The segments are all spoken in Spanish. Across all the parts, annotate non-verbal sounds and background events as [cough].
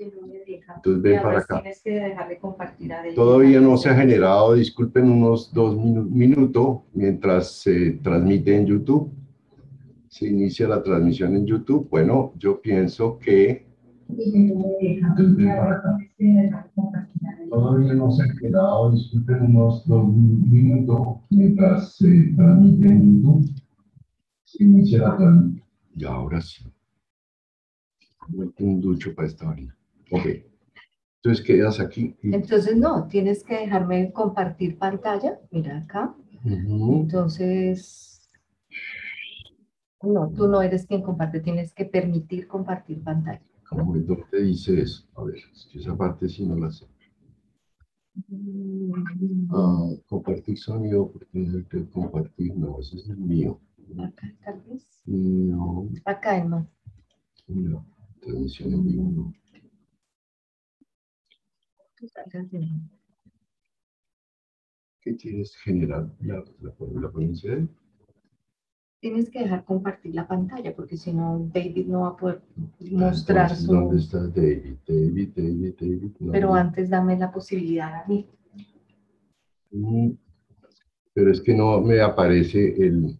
Entonces ven para acá. Todavía no se ha generado, disculpen unos dos minutos mientras se transmite en YouTube. Se inicia la transmisión en YouTube. Bueno, yo pienso que... Todavía no se ha generado, disculpen unos dos minutos mientras se transmite en YouTube. Se inicia la transmisión. Y ahora sí. Un ducho para esta orina. Ok. Entonces quedas aquí. Entonces no, tienes que dejarme compartir pantalla. Mira acá. Entonces, no, tú no eres quien comparte, tienes que permitir compartir pantalla. ¿Cómo ¿Dónde te dice eso? A ver, es que esa parte sí no la sé. Ah, compartir sonido, porque que compartir, no, ese es el mío. Acá, tal vez. No. Acá, hermano. No, transmisión en vivo, no. ¿Qué quieres generar la, la, la Tienes que dejar compartir la pantalla porque si no David no va a poder mostrar su... ¿Dónde está David? David, David, David. Pero antes dame la posibilidad a mí. Mm, pero es que no me aparece el...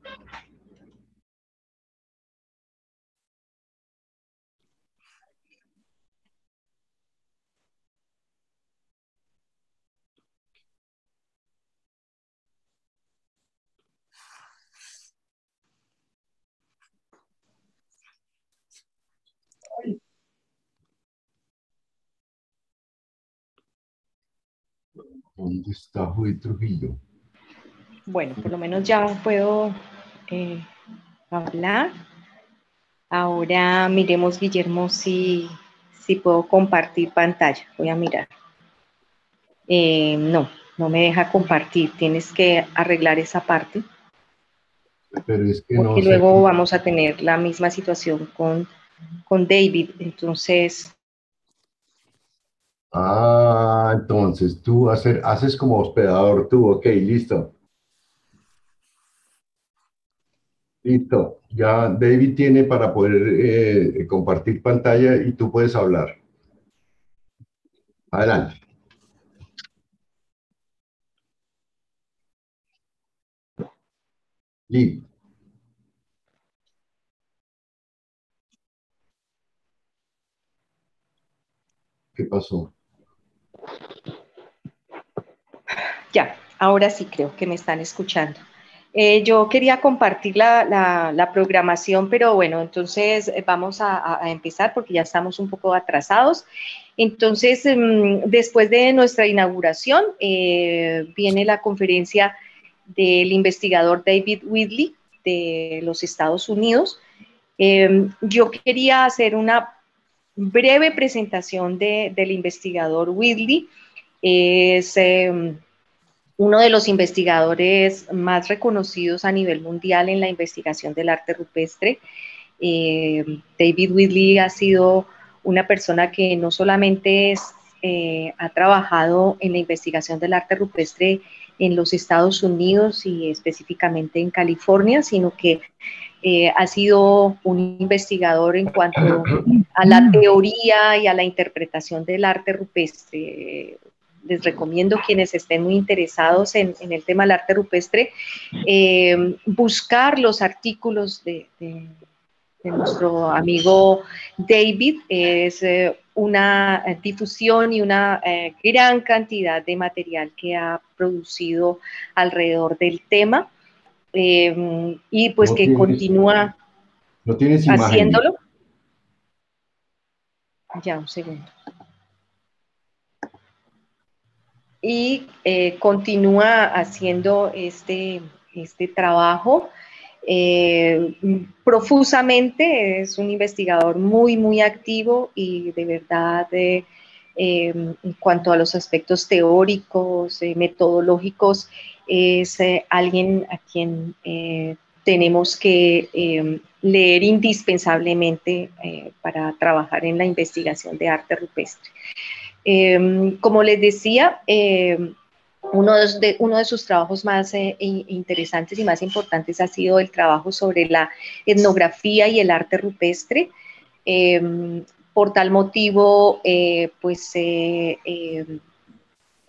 ¿Dónde está Joy Trujillo? Bueno, por lo menos ya puedo eh, hablar. Ahora miremos, Guillermo, si, si puedo compartir pantalla. Voy a mirar. Eh, no, no me deja compartir. Tienes que arreglar esa parte. Pero es que porque luego vamos a tener la misma situación con, con David. Entonces, Ah, entonces tú haces como hospedador tú, ok, listo. Listo, ya David tiene para poder eh, compartir pantalla y tú puedes hablar. Adelante. Listo. ¿Qué pasó? Ya, ahora sí creo que me están escuchando. Eh, yo quería compartir la, programación, pero bueno, entonces eh, vamos a, empezar porque ya estamos un poco atrasados. Entonces, em, después de nuestra inauguración, eh, viene la conferencia del investigador David Whitley de los Estados Unidos. Em, yo quería hacer una breve presentación del investigador Whitley. Es em, uno de los investigadores más reconocidos a nivel mundial en la investigación del arte rupestre. Eh, David Whitley ha sido una persona que no solamente eh, ha trabajado en la investigación del arte rupestre en los Estados Unidos y específicamente en California, sino que eh, ha sido un investigador en cuanto a la teoría y a la interpretación del arte rupestre. Les recomiendo quienes estén muy interesados en, el tema del arte rupestre, eh, buscar los artículos de, nuestro amigo David. Es eh, una difusión y una gran cantidad de material que ha producido alrededor del tema y pues que continúa no tienes haciéndolo. Ya, un segundo y eh, continúa haciendo este, este trabajo eh, profusamente. Es un investigador muy, muy activo y de verdad eh, en cuanto a los aspectos teóricos, metodológicos, es alguien a quien tenemos que leer indispensablemente para trabajar en la investigación de arte rupestre. Em, como les decía, em, uno, de, uno de sus trabajos más eh, interesantes y más importantes ha sido el trabajo sobre la etnografía y el arte rupestre. Em, Por tal motivo, pues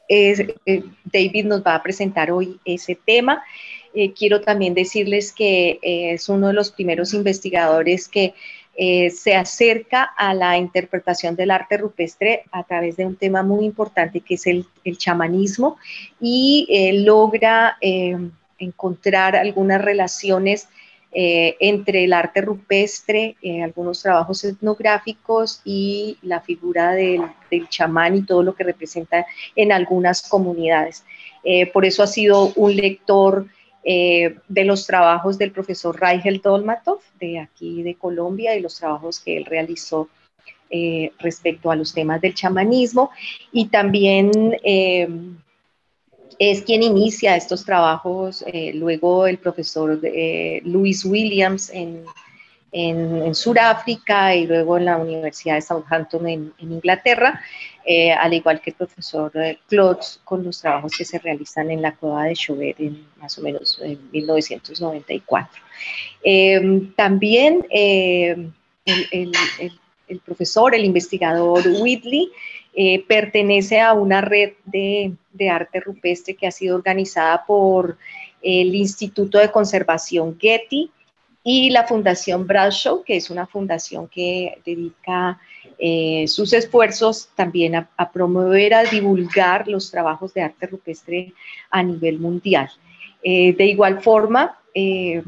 David nos va a presentar hoy ese tema. quiero también decirles que es uno de los primeros investigadores que eh, se acerca a la interpretación del arte rupestre a través de un tema muy importante que es el, chamanismo y eh, logra eh, encontrar algunas relaciones entre el arte rupestre, algunos trabajos etnográficos y la figura del, del, chamán y todo lo que representa en algunas comunidades. por eso ha sido un lector eh, de los trabajos del profesor Raigel Dolmatov, de aquí de Colombia, y los trabajos que él realizó eh, respecto a los temas del chamanismo. Y también eh, es quien inicia estos trabajos, luego el profesor Louis Williams en en, Sudáfrica y luego en la Universidad de Southampton en, Inglaterra, eh, al igual que el profesor eh, Klotz con los trabajos que se realizan en la cueva de Chauvet en más o menos en 1994. Eh, también el, profesor, el investigador Whitley, pertenece a una red de, de, arte rupestre que ha sido organizada por el Instituto de Conservación Getty y la Fundación Bradshaw, que es una fundación que dedica eh, sus esfuerzos también a, promover, a divulgar los trabajos de arte rupestre a nivel mundial. Eh, de igual forma, eh,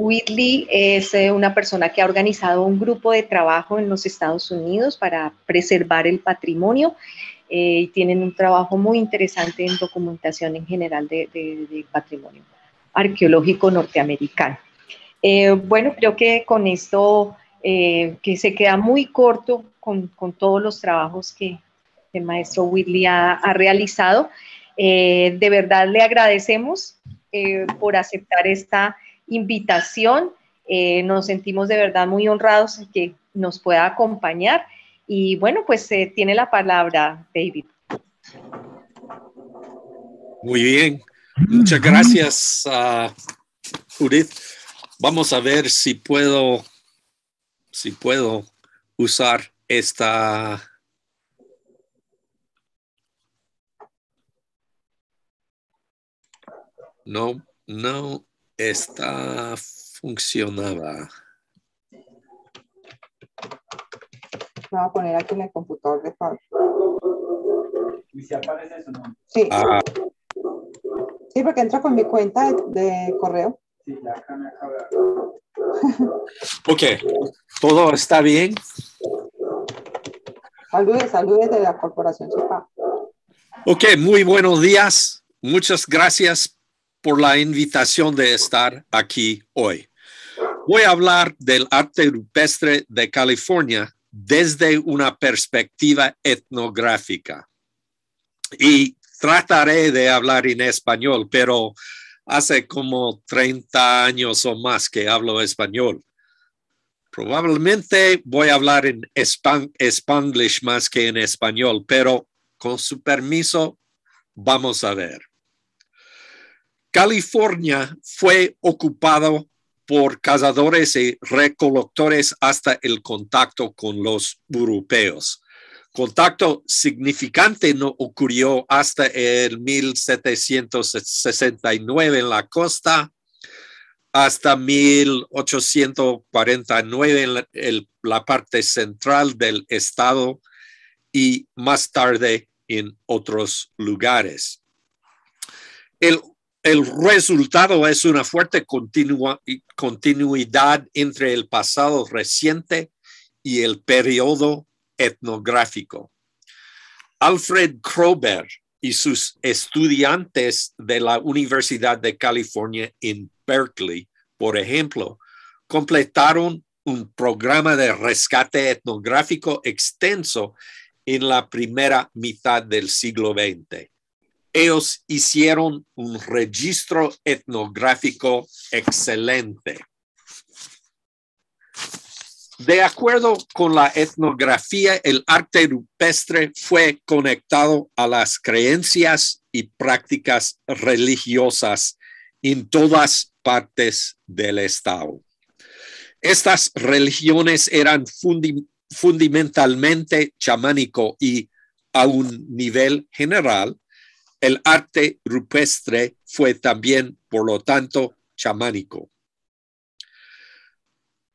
Whitley es una persona que ha organizado un grupo de trabajo en los Estados Unidos para preservar el patrimonio y tienen un trabajo muy interesante en documentación en general del patrimonio arqueológico norteamericano. Eh, bueno, creo que con esto, eh, que se queda muy corto con, todos los trabajos que el maestro Whitley ha, realizado. Eh, de verdad le agradecemos por aceptar esta invitación. nos sentimos de verdad muy honrados en que nos pueda acompañar. Y bueno, pues tiene la palabra David. Muy bien. Muchas gracias, uh, Judith. Vamos a ver si puedo, si puedo usar esta No, no está funcionaba. Voy a poner aquí en el computador de Pablo. ¿Y si aparece eso no? Sí. Ah. Sí, porque entra con mi cuenta de correo. [laughs] Ok, ¿todo está bien? Saludos, saludos de la Corporación Ok, muy buenos días. Muchas gracias por la invitación de estar aquí hoy. Voy a hablar del arte rupestre de California desde una perspectiva etnográfica. Y trataré de hablar en español, pero hace como 30 años o más que hablo español. Probablemente voy a hablar en spanglish más que en español, pero con su permiso, vamos a ver. California fue ocupado por cazadores y recolectores hasta el contacto con los europeos. Contacto significante no ocurrió hasta el 1769 en la costa, hasta 1849 en la, parte central del estado y más tarde en otros lugares. El, resultado es una fuerte continuidad entre el pasado reciente y el periodo etnográfico. Alfred Krober y sus estudiantes de la Universidad de California en Berkeley, por ejemplo, completaron un programa de rescate etnográfico extenso en la primera mitad del siglo XX. Ellos hicieron un registro etnográfico excelente. De acuerdo con la etnografía, el arte rupestre fue conectado a las creencias y prácticas religiosas en todas partes del estado. Estas religiones eran fundamentalmente chamánico y a un nivel general, el arte rupestre fue también, por lo tanto, chamánico.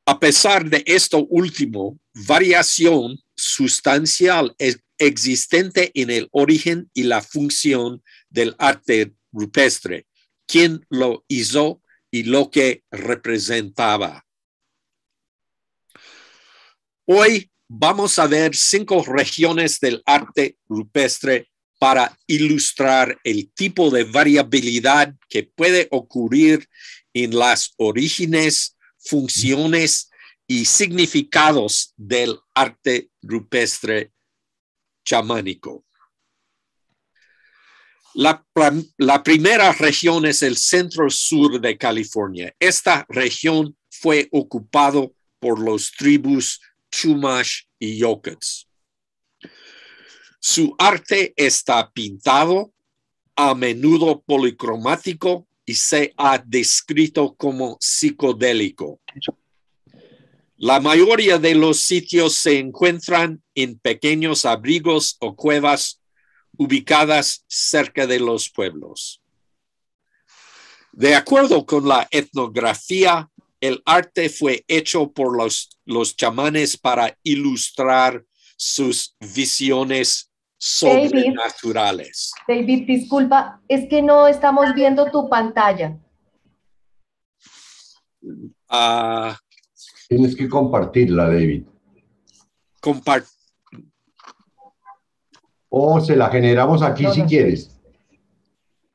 A pesar de esto último, variación sustancial existente en el origen y la función del arte rupestre, quién lo hizo y lo que representaba. Hoy vamos a ver cinco regiones del arte rupestre para ilustrar el tipo de variabilidad que puede ocurrir en las orígenes, funciones y significados del arte rupestre chamánico. La, primera región es el centro sur de California. Esta región fue ocupado por los tribus Chumash y Yokuts. Su arte está pintado, a menudo policromático y se ha descrito como psicodélico. La mayoría de los sitios se encuentran en pequeños abrigos o cuevas ubicadas cerca de los pueblos. De acuerdo con la etnografía, el arte fue hecho por los, los chamanes para ilustrar sus visiones sobrenaturales. David, disculpa, es que no estamos viendo tu pantalla. Ah, Tienes que compartirla, David. Compart o se la generamos aquí si quieres.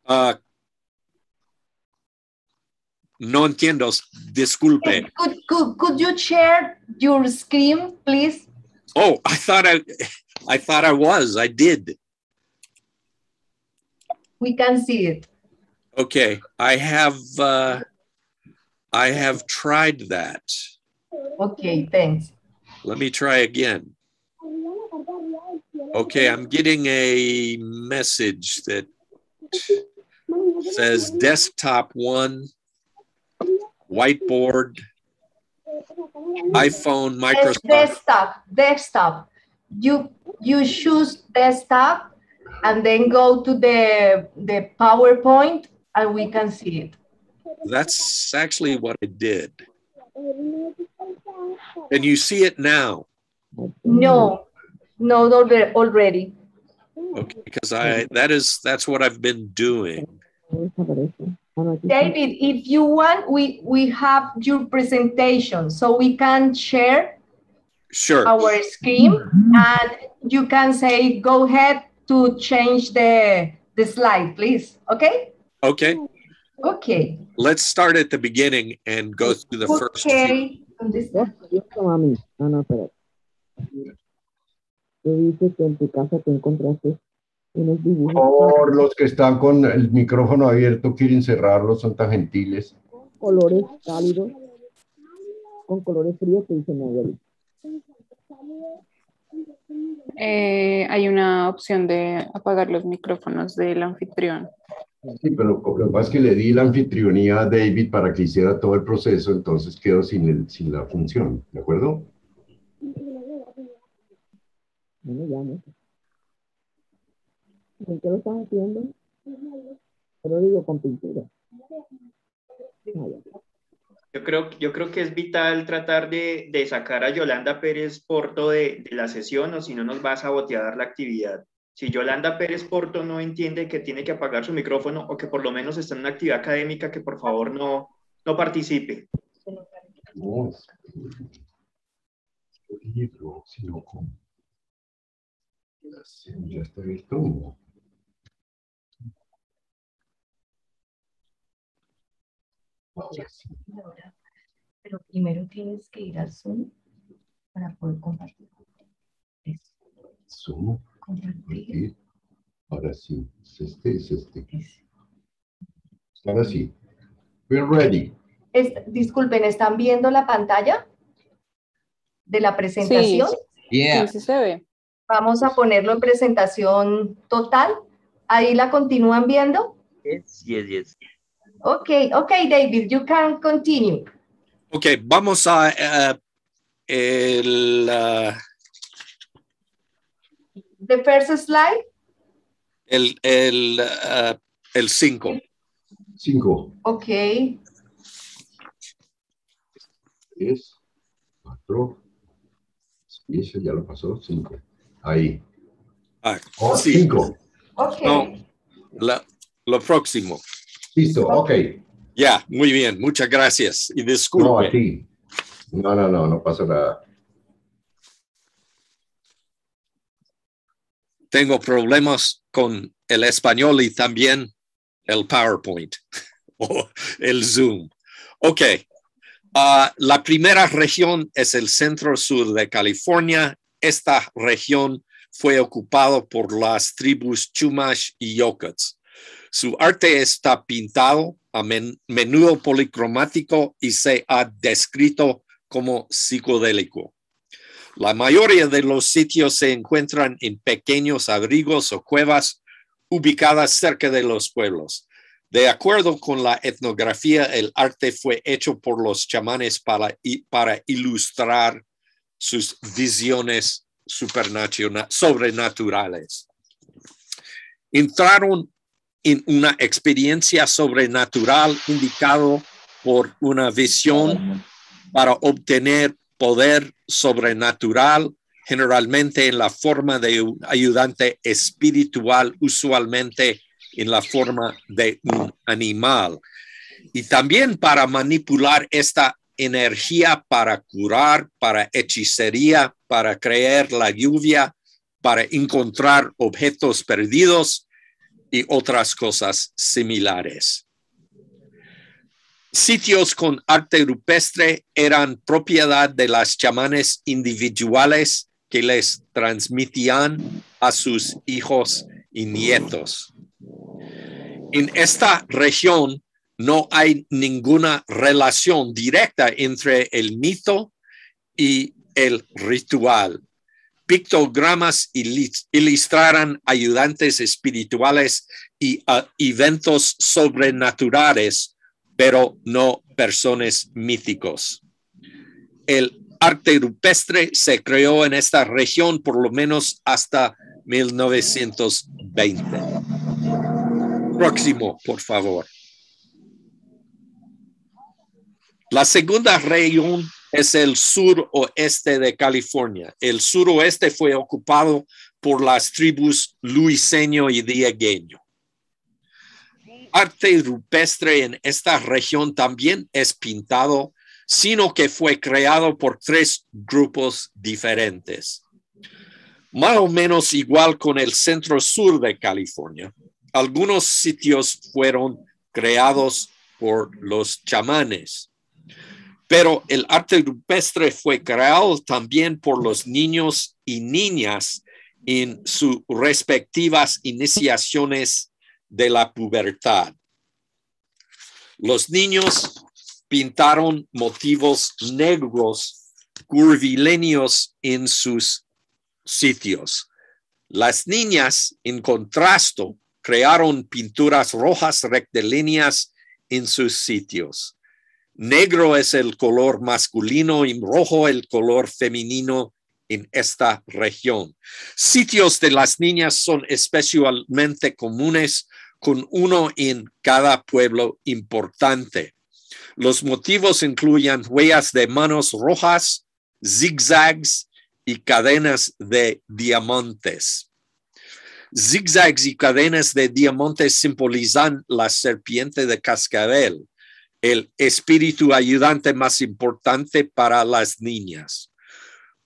Ah, no entiendo, disculpe. Could, could, you share your screen, please? Oh, I thought I, I thought I was. I did. We can see it. Okay, I have uh, I have tried that. Okay, thanks. Let me try again. Okay, I'm getting a message that says desktop one, whiteboard, iPhone, Microsoft. Desktop, desktop. You you choose desktop and then go to the the PowerPoint and we can see it. That's actually what I did. And you see it now? No, no, not already. Okay, because I that is that's what I've been doing. David, if you want, we we have your presentation, so we can share sure our screen, and you can say, "Go ahead to change the the slide, please." Okay. Okay. Okay. Let's start at the beginning and go through the first. Okay. dice que en tu casa te encontraste unos dibujos. Por los que están con el micrófono abierto, quieren cerrarlo, son tan gentiles. Colores cálidos, con colores fríos que dice mi eh, hay una opción de apagar los micrófonos del anfitrión. Sí, pero lo que pasa es que le di la anfitrionía a David para que hiciera todo el proceso, entonces quedo sin, el, sin la función, ¿de acuerdo? No me llames. ¿En qué lo estás haciendo? Pero digo con pintura. Yo creo, yo creo que es vital tratar de, de sacar a Yolanda Pérez Porto de, de, la sesión o si no nos va a sabotear la actividad. Si Yolanda Pérez Porto no entiende que tiene que apagar su micrófono o que por lo menos está en una actividad académica, que por favor no, no participe. Ya está listo. Pero primero tienes que ir a Zoom para poder compartir. Zoom. Compartir. Ahora sí, es este, es este. Ahora sí. We're ready. disculpen, ¿están viendo la pantalla de la presentación? Sí, sí se ve. Vamos a ponerlo en presentación total. Ahí la continúan viendo. Yes, yes, yes. Ok, ok, David, you can continue. Ok, vamos a uh, el, uh, the first slide. El, el, uh, el cinco. Cinco. Ok. Tres, cuatro, ese ya lo pasó, cinco. Ahí. Ah, Oh, sí. Cinco. Ok. No, la- lo próximo. Listo, ok. Ya, muy bien. Muchas gracias. Y No, disculpe. a ti. No, no, no, no pasa nada. tengo problemas con el español y también el PowerPoint [laughs] o el Zoom. Ok. Ah, la primera región es el centro sur de California. Esta región fue ocupada por las tribus Chumash y Yokuts. Su arte está pintado a men- menudo policromático y se ha descrito como psicodélico. La mayoría de los sitios se encuentran en pequeños abrigos o cuevas ubicadas cerca de los pueblos. De acuerdo con la etnografía, el arte fue hecho por los chamanes para, para ilustrar sus visiones sobrenaturales. Entraron en una experiencia sobrenatural indicado por una visión para obtener poder sobrenatural, generalmente en la forma de un ayudante espiritual, usualmente en la forma de un animal. Y también para manipular esta energía para curar, para hechicería, para crear la lluvia, para encontrar objetos perdidos y otras cosas similares. Sitios con arte rupestre eran propiedad de las chamanes individuales que les transmitían a sus hijos y nietos. En esta región no hay ninguna relación directa entre el mito y el ritual. Pictogramas ilustraran ayudantes espirituales y ah, eventos sobrenaturales pero no personas míticos. El arte rupestre se creó en esta región por lo menos hasta 1920. Próximo, por favor. La segunda región es el suroeste de California. El suroeste fue ocupado por las tribus luiseño y diegueño arte rupestre en esta región también es pintado, sino que fue creado por tres grupos diferentes. Más o menos igual con el centro sur de California. Algunos sitios fueron creados por los chamanes, pero el arte rupestre fue creado también por los niños y niñas en sus respectivas iniciaciones de la pubertad. Los niños pintaron motivos negros curvilíneos en sus sitios. Las niñas, en contraste, crearon pinturas rojas rectilíneas en sus sitios. Negro es el color masculino y rojo el color femenino en esta región. Sitios de las niñas son especialmente comunes con uno en cada pueblo importante. Los motivos incluyen huellas de manos rojas, zigzags y cadenas de diamantes. Zigzags y cadenas de diamantes simbolizan la serpiente de cascabel, el espíritu ayudante más importante para las niñas.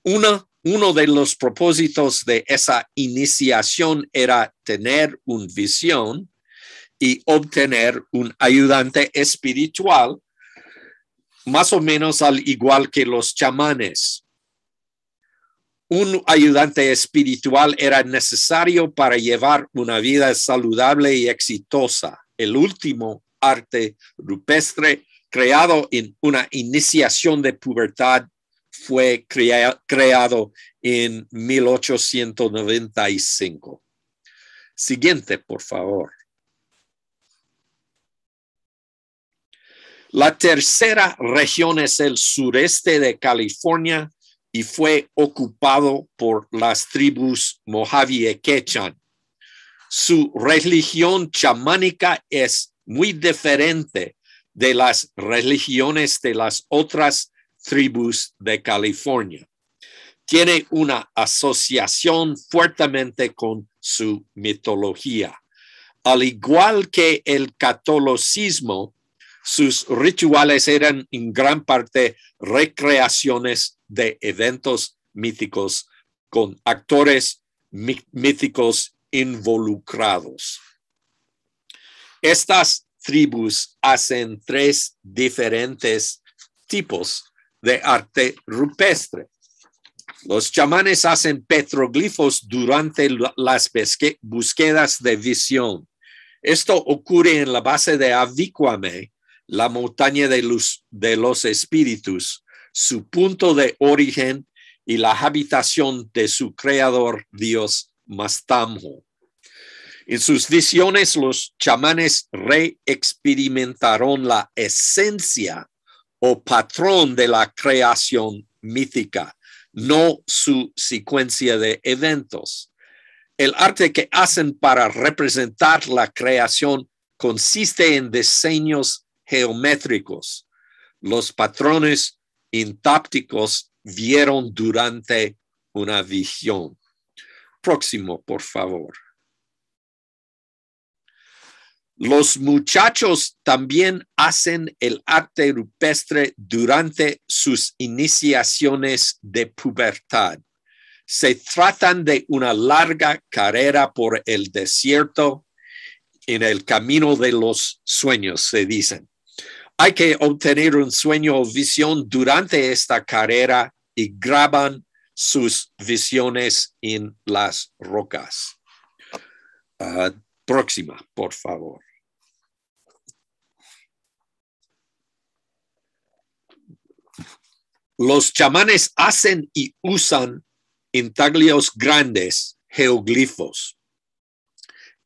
Uno de los propósitos de esa iniciación era tener una visión y obtener un ayudante espiritual, más o menos al igual que los chamanes. Un ayudante espiritual era necesario para llevar una vida saludable y exitosa. El último arte rupestre creado en una iniciación de pubertad fue crea creado en 1895. Siguiente, por favor. La tercera región es el sureste de California, y fue ocupado por las tribus Mojave y Quechan. Su religión chamánica es muy diferente de las religiones de las otras tribus de California. Tiene una asociación fuertemente con su mitología. Al igual que el catolicismo, sus rituales eran en gran parte recreaciones de eventos míticos con actores míticos involucrados. Estas tribus hacen tres diferentes tipos de arte rupestre. Los chamanes hacen petroglifos durante las búsquedas de visión. Esto ocurre en la base de Avicuame, la montaña de, de los espíritus, su punto de origen y la habitación de su creador Dios Mastamho. En sus visiones, los chamanes reexperimentaron la esencia o patrón de la creación mítica, no su secuencia de eventos. El arte que hacen para representar la creación consiste en diseños geométricos. Los patrones intápticos vieron durante una visión. Próximo, por favor. Los muchachos también hacen el arte rupestre durante sus iniciaciones de pubertad. Se tratan de una larga carrera por el desierto en el camino de los sueños, se dicen. Hay que obtener un sueño o visión durante esta carrera y graban sus visiones en las rocas. Ah, próxima, por favor. Los chamanes hacen y usan intaglios grandes, geoglifos.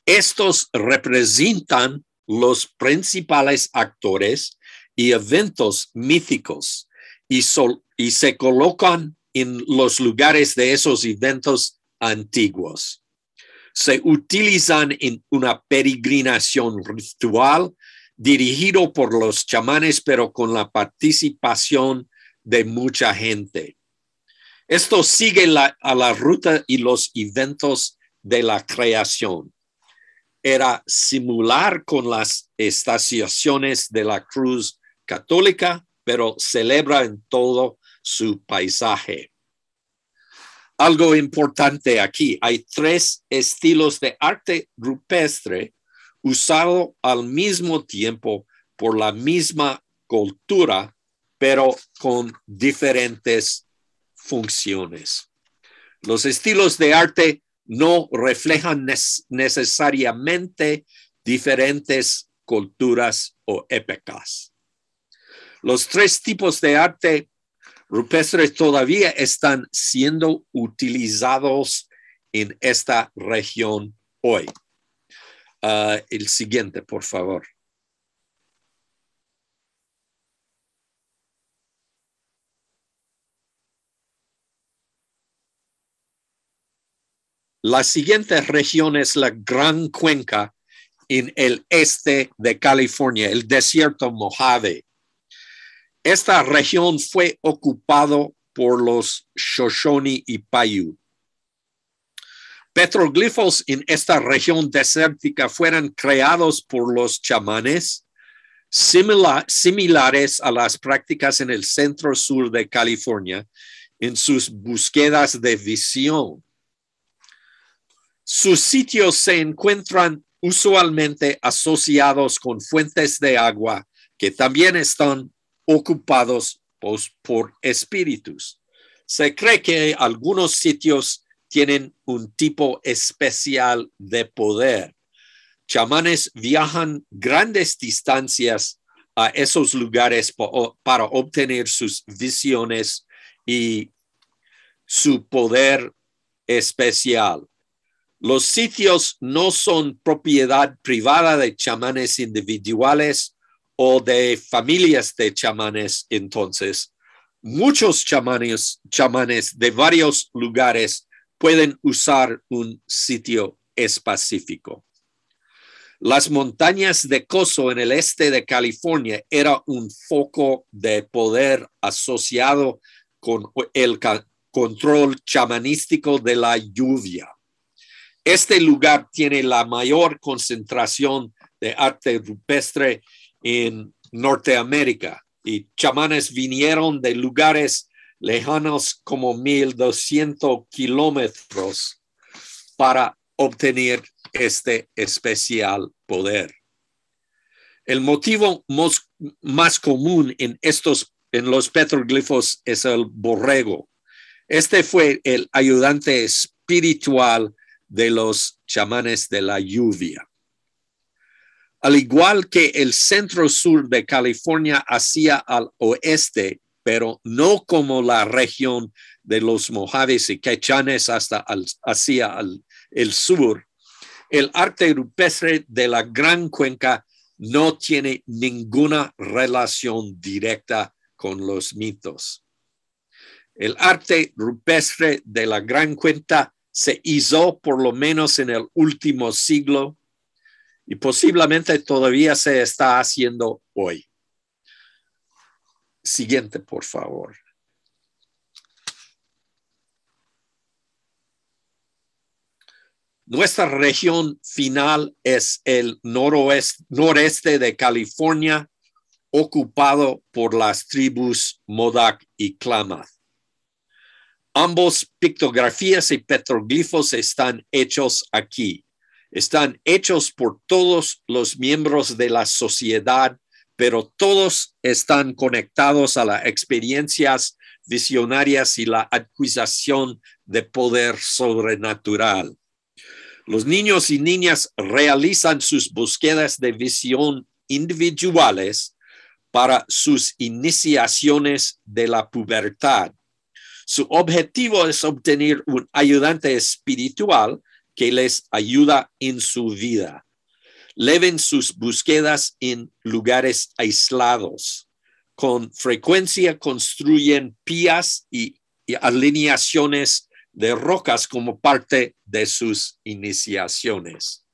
Estos representan los principales actores y eventos míticos y, se colocan en los lugares de esos eventos antiguos. Se utilizan en una peregrinación ritual dirigido por los chamanes, pero con la participación de mucha gente. Esto sigue a la ruta y los eventos de la creación. Era simular con las estaciones de la cruz católica, pero celebra en todo su paisaje. Algo importante aquí, hay tres estilos de arte rupestre usado al mismo tiempo por la misma cultura pero con diferentes funciones. Los estilos de arte no reflejan necesariamente diferentes culturas o épocas. Los tres tipos de arte rupestre todavía están siendo utilizados en esta región hoy. Ah, el siguiente, por favor. La siguiente región es la Gran Cuenca en el este de California, el desierto Mojave. Esta región fue ocupado por los Shoshone y Paiute. Petroglifos en esta región desértica fueron creados por los chamanes, similares a las prácticas en el centro sur de California en sus búsquedas de visión. Sus sitios se encuentran usualmente asociados con fuentes de agua que también están ocupados por espíritus. Se cree que algunos sitios tienen un tipo especial de poder. Chamanes viajan grandes distancias a esos lugares para obtener sus visiones y su poder especial. Los sitios no son propiedad privada de chamanes individuales o de familias de chamanes entonces. Muchos chamanes, chamanes de varios lugares pueden usar un sitio específico. Las montañas de Coso en el este de California era un foco de poder asociado con el control chamanístico de la lluvia. Este lugar tiene la mayor concentración de arte rupestre en Norteamérica y chamanes vinieron de lugares lejanos como 1200 kilómetros para obtener este especial poder. El motivo más, común en estos en los petroglifos es el borrego. Este fue el ayudante espiritual de los chamanes de la lluvia. Al igual que el centro sur de California hacia al oeste, pero no como la región de los mojaves y quechanes hasta hacia el sur, el arte rupestre de la Gran Cuenca no tiene ninguna relación directa con los mitos. El arte rupestre de la Gran Cuenca se hizo por lo menos en el último siglo y posiblemente todavía se está haciendo hoy. Siguiente, por favor. Nuestra región final es el noroeste, noreste de California, ocupado por las tribus Modoc y Klamath. Ambos pictografías y petroglifos están hechos aquí. Están hechos por todos los miembros de la sociedad, pero todos están conectados a las experiencias visionarias y la adquisición de poder sobrenatural. Los niños y niñas realizan sus búsquedas de visión individuales para sus iniciaciones de la pubertad. Su objetivo es obtener un ayudante espiritual que les ayuda en su vida. Leven sus búsquedas en lugares aislados. Con frecuencia construyen pías y, y alineaciones de rocas como parte de sus iniciaciones.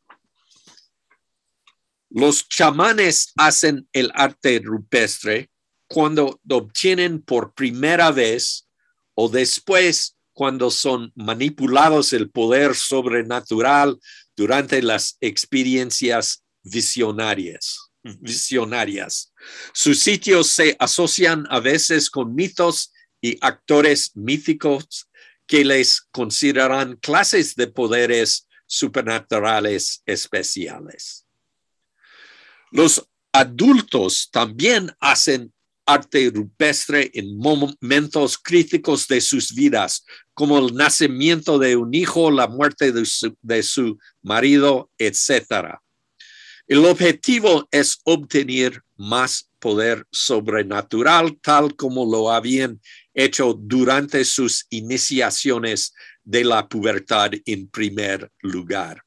Los chamanes hacen el arte rupestre cuando obtienen por primera vez o después cuando son manipulados el poder sobrenatural durante las experiencias visionarias. visionarias. Sus sitios se asocian a veces con mitos y actores míticos que les consideran clases de poderes supernaturales especiales. Los adultos también hacen arte rupestre en momentos críticos de sus vidas, como el nacimiento de un hijo, la muerte de su, marido, etc. El objetivo es obtener más poder sobrenatural, tal como lo habían hecho durante sus iniciaciones de la pubertad en primer lugar.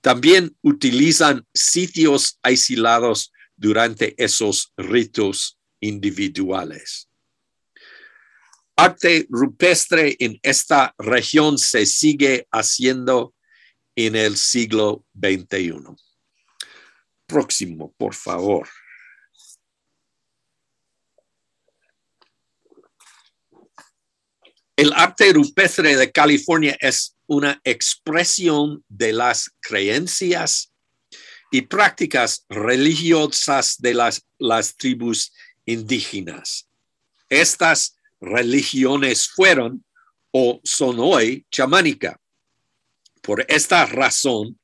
También utilizan sitios aislados durante esos ritos individuales. Arte rupestre en esta región se sigue haciendo en el siglo XXI. Próximo, por favor. El arte rupestre de California es una expresión de las creencias y prácticas religiosas de las, las tribus indígenas. Estas religiones fueron o son hoy chamánica. Por esta razón,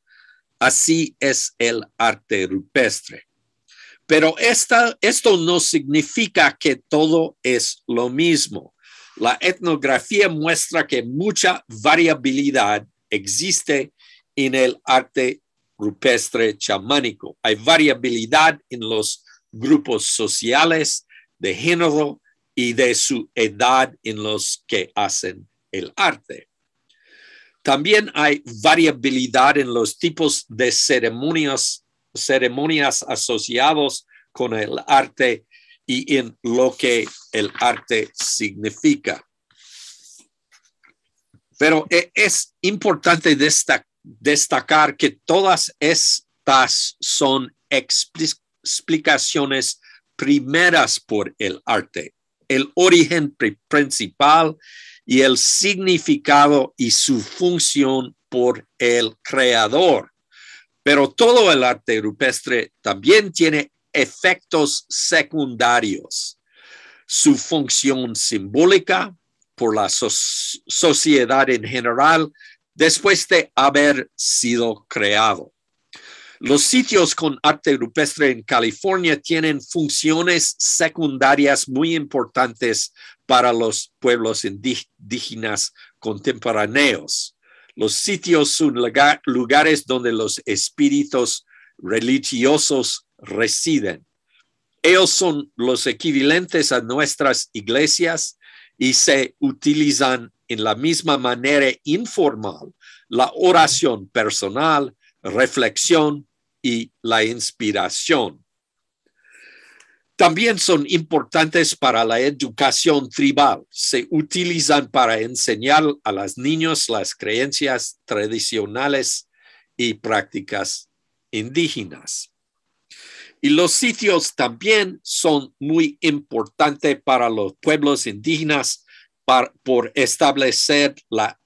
así es el arte rupestre. Pero esta, esto no significa que todo es lo mismo. La etnografía muestra que mucha variabilidad existe en el arte rupestre chamánico. Hay variabilidad en los grupos sociales, de género y de su edad en los que hacen el arte. También hay variabilidad en los tipos de ceremonias, ceremonias asociados con el arte y en lo que el arte significa. Pero e, es importante destacar que todas estas son explicaciones primeras por el arte, el origen principal y el significado y su función por el creador. Pero todo el arte rupestre también tiene efectos secundarios. Su función simbólica por la sociedad en general después de haber sido creado. Los sitios con arte rupestre en California tienen funciones secundarias muy importantes para los pueblos indígenas contemporáneos. Los sitios son lugares donde los espíritus religiosos residen. Ellos son los equivalentes a nuestras iglesias y se utilizan en la misma manera informal la oración personal, reflexión y la inspiración. También son importantes para la educación tribal. Se utilizan para enseñar a los niños las creencias tradicionales y prácticas indígenas. Y los sitios también son muy importantes para los pueblos indígenas por establecer la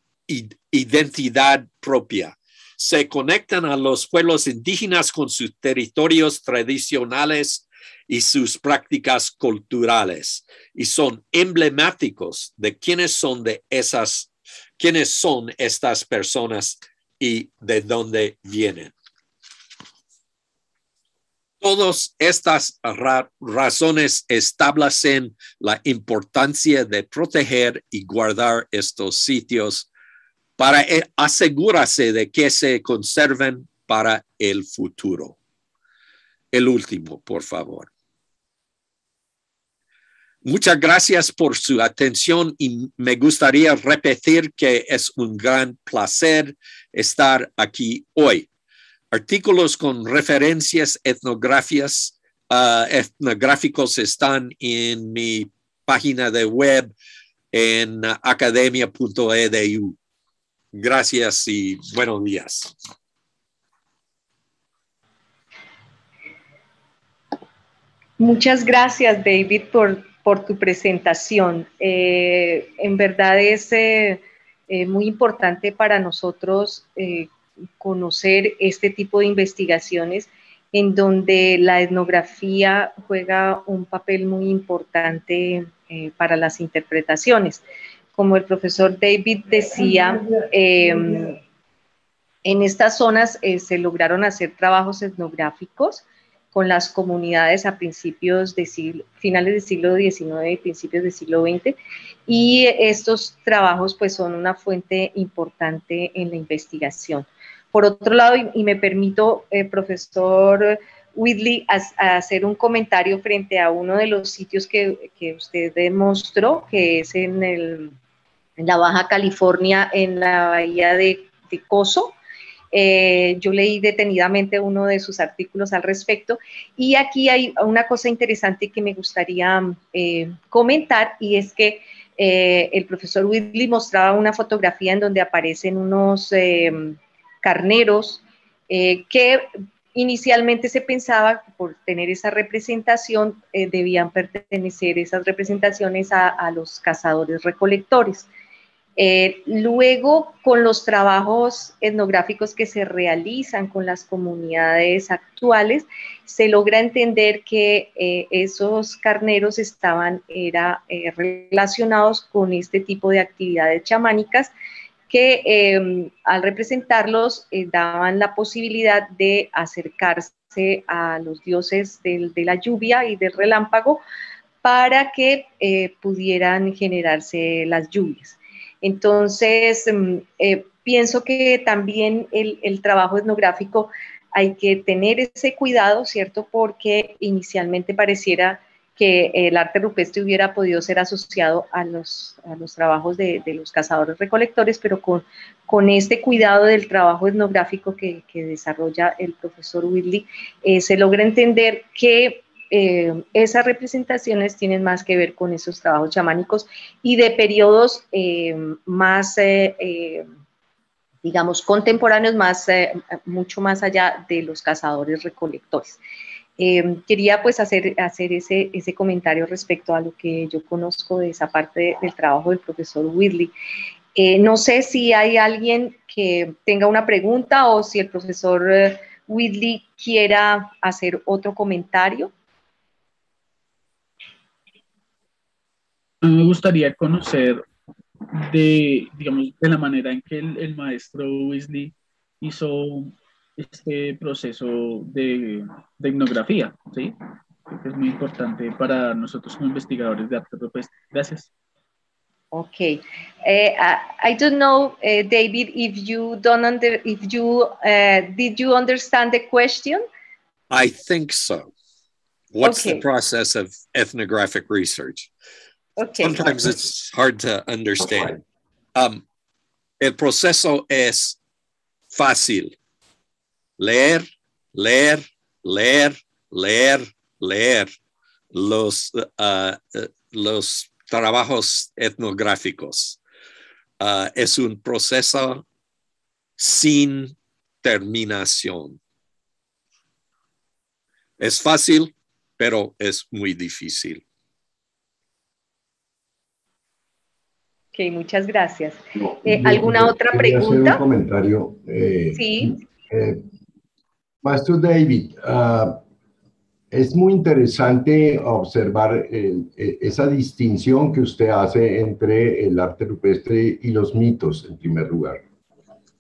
identidad propia. Se conectan a los pueblos indígenas con sus territorios tradicionales y sus prácticas culturales y son emblemáticos de quiénes son de esas quiénes son estas personas y de dónde vienen. Todas estas razones establecen la importancia de proteger y guardar estos sitios para eh, asegurarse de que se conserven para el futuro. El último, por favor. Muchas gracias por su atención y me gustaría repetir que es un gran placer estar aquí hoy. Artículos con referencias etnografías, uh, etnográficos están en mi página de web en academia.edu. Gracias y buenos días. Muchas gracias, David, por, tu presentación. Eh, en verdad es eh, eh, muy importante para nosotros conocer este tipo de investigaciones en donde la etnografía juega un papel muy importante para las interpretaciones. Como el profesor David decía, em, en estas zonas se lograron hacer trabajos etnográficos con las comunidades a principios de siglo, finales del siglo XIX y principios del siglo XX. Y estos trabajos pues son una fuente importante en la investigación. Por otro lado, y, me permito, eh, profesor Whitley, hacer un comentario frente a uno de los sitios que, que usted demostró, que es en, el, en, la Baja California, en la bahía de, de Coso, eh, yo leí detenidamente uno de sus artículos al respecto y aquí hay una cosa interesante que me gustaría eh, comentar y es que eh, el profesor Whitley mostraba una fotografía en donde aparecen unos carneros que inicialmente se pensaba por tener esa representación debían pertenecer esas representaciones a los cazadores recolectores. Eh, luego, con los trabajos etnográficos que se realizan con las comunidades actuales, se logra entender que eh, esos carneros estaban era, eh, relacionados con este tipo de actividades chamánicas que em, al representarlos daban la posibilidad de acercarse a los dioses de la lluvia y del relámpago para que pudieran generarse las lluvias. Entonces, mm, eh, pienso que también el, trabajo etnográfico hay que tener ese cuidado, ¿cierto? Porque inicialmente pareciera que el arte rupestre hubiera podido ser asociado a los, trabajos de, los cazadores recolectores, pero con, este cuidado del trabajo etnográfico que, desarrolla el profesor Whitley, eh, se logra entender que eh, esas representaciones tienen más que ver con esos trabajos chamánicos y de periodos eh, más, eh, digamos, contemporáneos, más, mucho más allá de los cazadores recolectores. quería pues hacer, hacer ese, ese comentario respecto a lo que yo conozco de esa parte del trabajo del profesor Whitley. no sé si hay alguien que tenga una pregunta o si el profesor Whitley quiera hacer otro comentario. Me gustaría conocer de, digamos, de la manera en que el, maestro Weasley hizo este proceso de, de etnografía, ¿sí? es muy importante para nosotros como investigadores de arte rupestre. Gracias. Okay, uh, I don't know, uh, David, if you don't under, if you uh, did you understand the question? I think so. What's okay. the process of ethnographic research? Sometimes it's hard to understand. Um, el proceso es fácil. Leer, leer, leer, leer, leer los, uh, los trabajos etnográficos. Uh, es un proceso sin terminación. Es fácil, pero es muy difícil. Ok, muchas gracias. Eh, ¿Alguna otra pregunta? Hacer un comentario. Eh, sí. Eh, Maestro David, uh, es muy interesante observar esa distinción que usted hace entre el arte rupestre y los mitos, en primer lugar.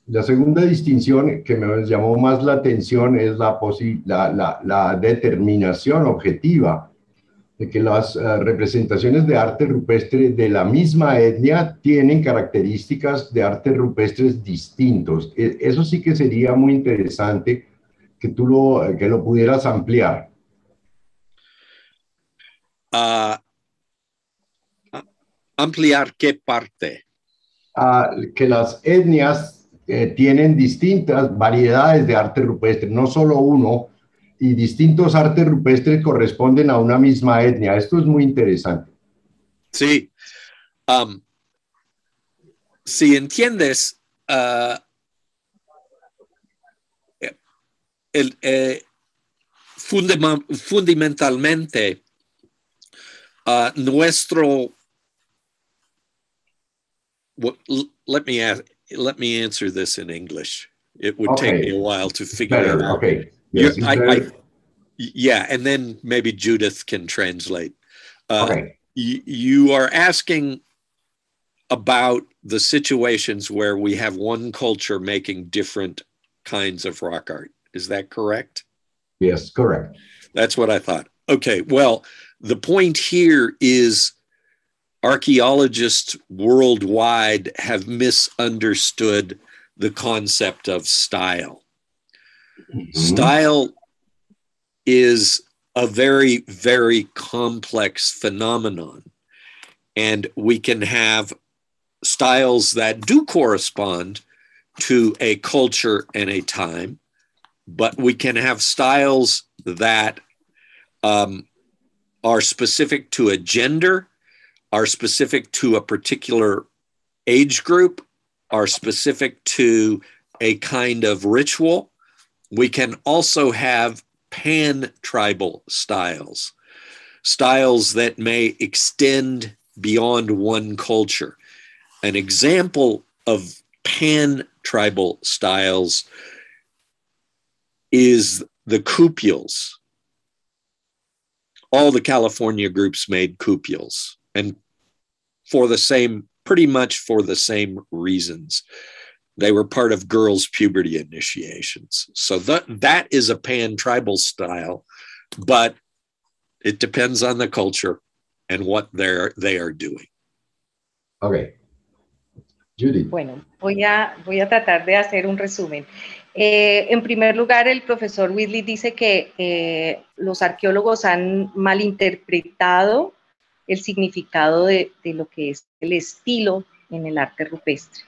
La segunda distinción que me llamó más la atención es la, la, la, la determinación objetiva de que las eh, representaciones de arte rupestre de la misma etnia tienen características de arte rupestres distintos. E, eso sí que sería muy interesante que tú lo, que lo pudieras ampliar. Ah, ¿Ampliar qué parte? Ah, que las etnias eh, tienen distintas variedades de arte rupestre, no solo uno, y distintos artes rupestres corresponden a una misma etnia. Esto es muy interesante. Sí. Um, si entiendes, uh, el, eh, fundamentalmente, uh, nuestro let me ask, let me answer this in English. It would take me a while to figure it out. Okay. Yes, I, I, yeah, and then maybe Judith can translate. Uh, okay. Y- you are asking about the situations where we have one culture making different kinds of rock art. Is that correct? Yes, correct. That's what I thought. Okay, well, the point here is archaeologists worldwide have misunderstood the concept of style. Mm-hmm. Style is a very, very complex phenomenon. And we can have styles that do correspond to a culture and a time, but we can have styles that um, are specific to a gender, are specific to a particular age group, are specific to a kind of ritual, we can also have pan tribal styles, styles that may extend beyond one culture. An example of pan tribal styles is the cupules. All the California groups made cupules, and for the same, pretty much for the same reasons. They were part of girls' puberty initiations. So that, that is a pan tribal style, but it depends on the culture and what they're, they are doing. Okay. Judy. Bueno, voy a, voy a tratar de hacer un resumen. Eh, en primer lugar, el profesor Whitley dice que eh, los arqueólogos han malinterpretado el significado de, de, lo que es el estilo en el arte rupestre.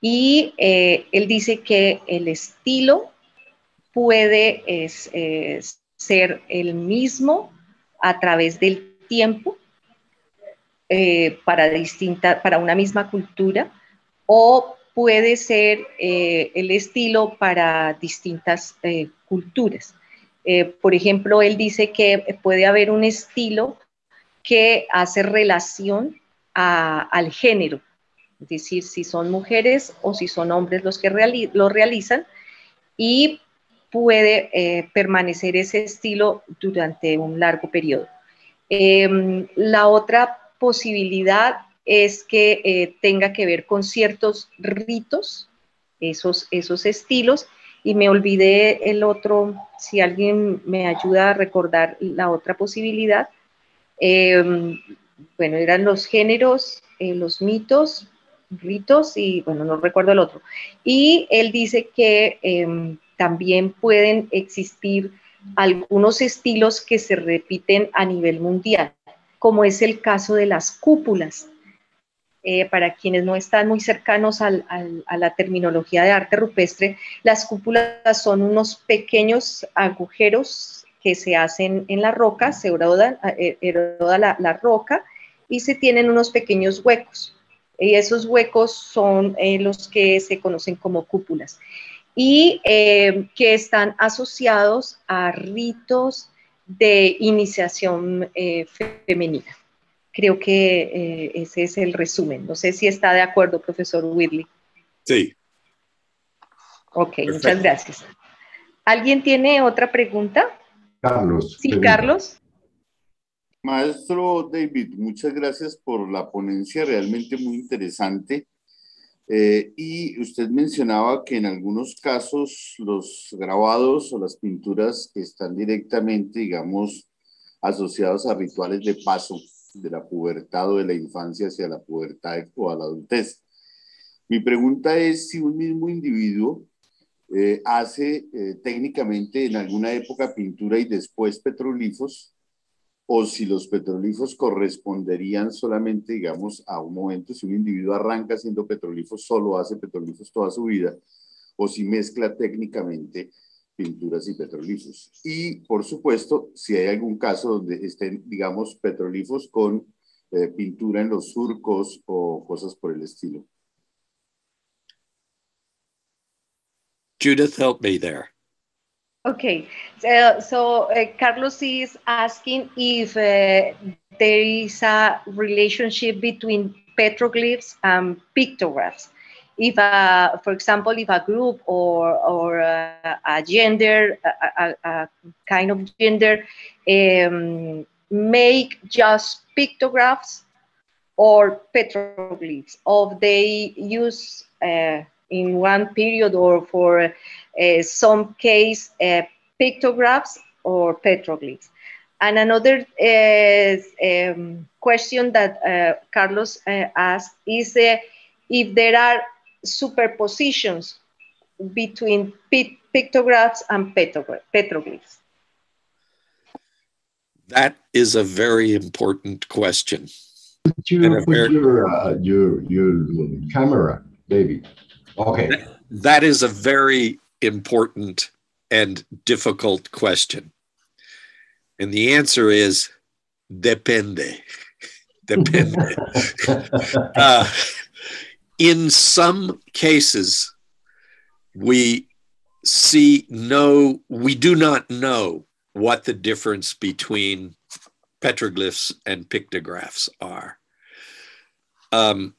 Y eh, él dice que el estilo puede ser el mismo a través del tiempo eh, para, distinta, para una misma cultura o puede ser eh, el estilo para distintas eh, culturas. por ejemplo, él dice que puede haber un estilo que hace relación al género, es decir, si son mujeres o si son hombres los que lo realizan, y puede permanecer ese estilo durante un largo periodo. Em, la otra posibilidad es que eh, tenga que ver con ciertos ritos, esos, esos estilos, y me olvidé el otro, si alguien me ayuda a recordar la otra posibilidad. Em, bueno, eran los géneros, eh, los mitos, ritos y bueno, no recuerdo el otro. Y él dice que em, también pueden existir algunos estilos que se repiten a nivel mundial, como es el caso de las cúpulas. Eh, para quienes no están muy cercanos a la terminología de arte rupestre, las cúpulas son unos pequeños agujeros que se hacen en la roca, se eroda, eh, la, roca y se tienen unos pequeños huecos. Y esos huecos son eh, los que se conocen como cúpulas y eh, que están asociados a ritos de iniciación eh, femenina. Creo que eh, ese es el resumen. No sé si está de acuerdo, profesor Whitley. Sí. Ok, muchas gracias. ¿Alguien tiene otra pregunta? Carlos. Sí, Carlos. Maestro David, muchas gracias por la ponencia, realmente muy interesante. Eh, y usted mencionaba que en algunos casos los grabados o las pinturas están directamente, digamos, asociados a rituales de paso de la pubertad o de la infancia hacia la pubertad o a la adultez. Mi pregunta es si un mismo individuo eh, hace eh, técnicamente en alguna época pintura y después petrolifos, o si los petrolifos corresponderían solamente, digamos, a un momento, si un individuo arranca haciendo petrolifos, solo hace petrolifos toda su vida, o si mezcla técnicamente pinturas y petrolifos. Y, por supuesto, si hay algún caso donde estén, digamos, petrolifos con eh, pintura en los surcos o cosas por el estilo. Judith, help me there. Okay, so, so uh, Carlos is asking if uh, there is a relationship between petroglyphs and pictographs. If, uh, for example, if a group or, or uh, a gender, a, a, a, kind of gender, um, make just pictographs or petroglyphs, or they use in one period or for some case uh, pictographs or petroglyphs. And another uh, um, question that uh, Carlos uh, asked is uh, if there are superpositions between pictographs and petroglyphs. That is a very important question. Could you put your, your, your camera, David? Okay. That, that is a very important and difficult question. And the answer is depende. [laughs] depende. [laughs] uh, in some cases, we see no, we do not know what the difference between petroglyphs and pictographs are. Um,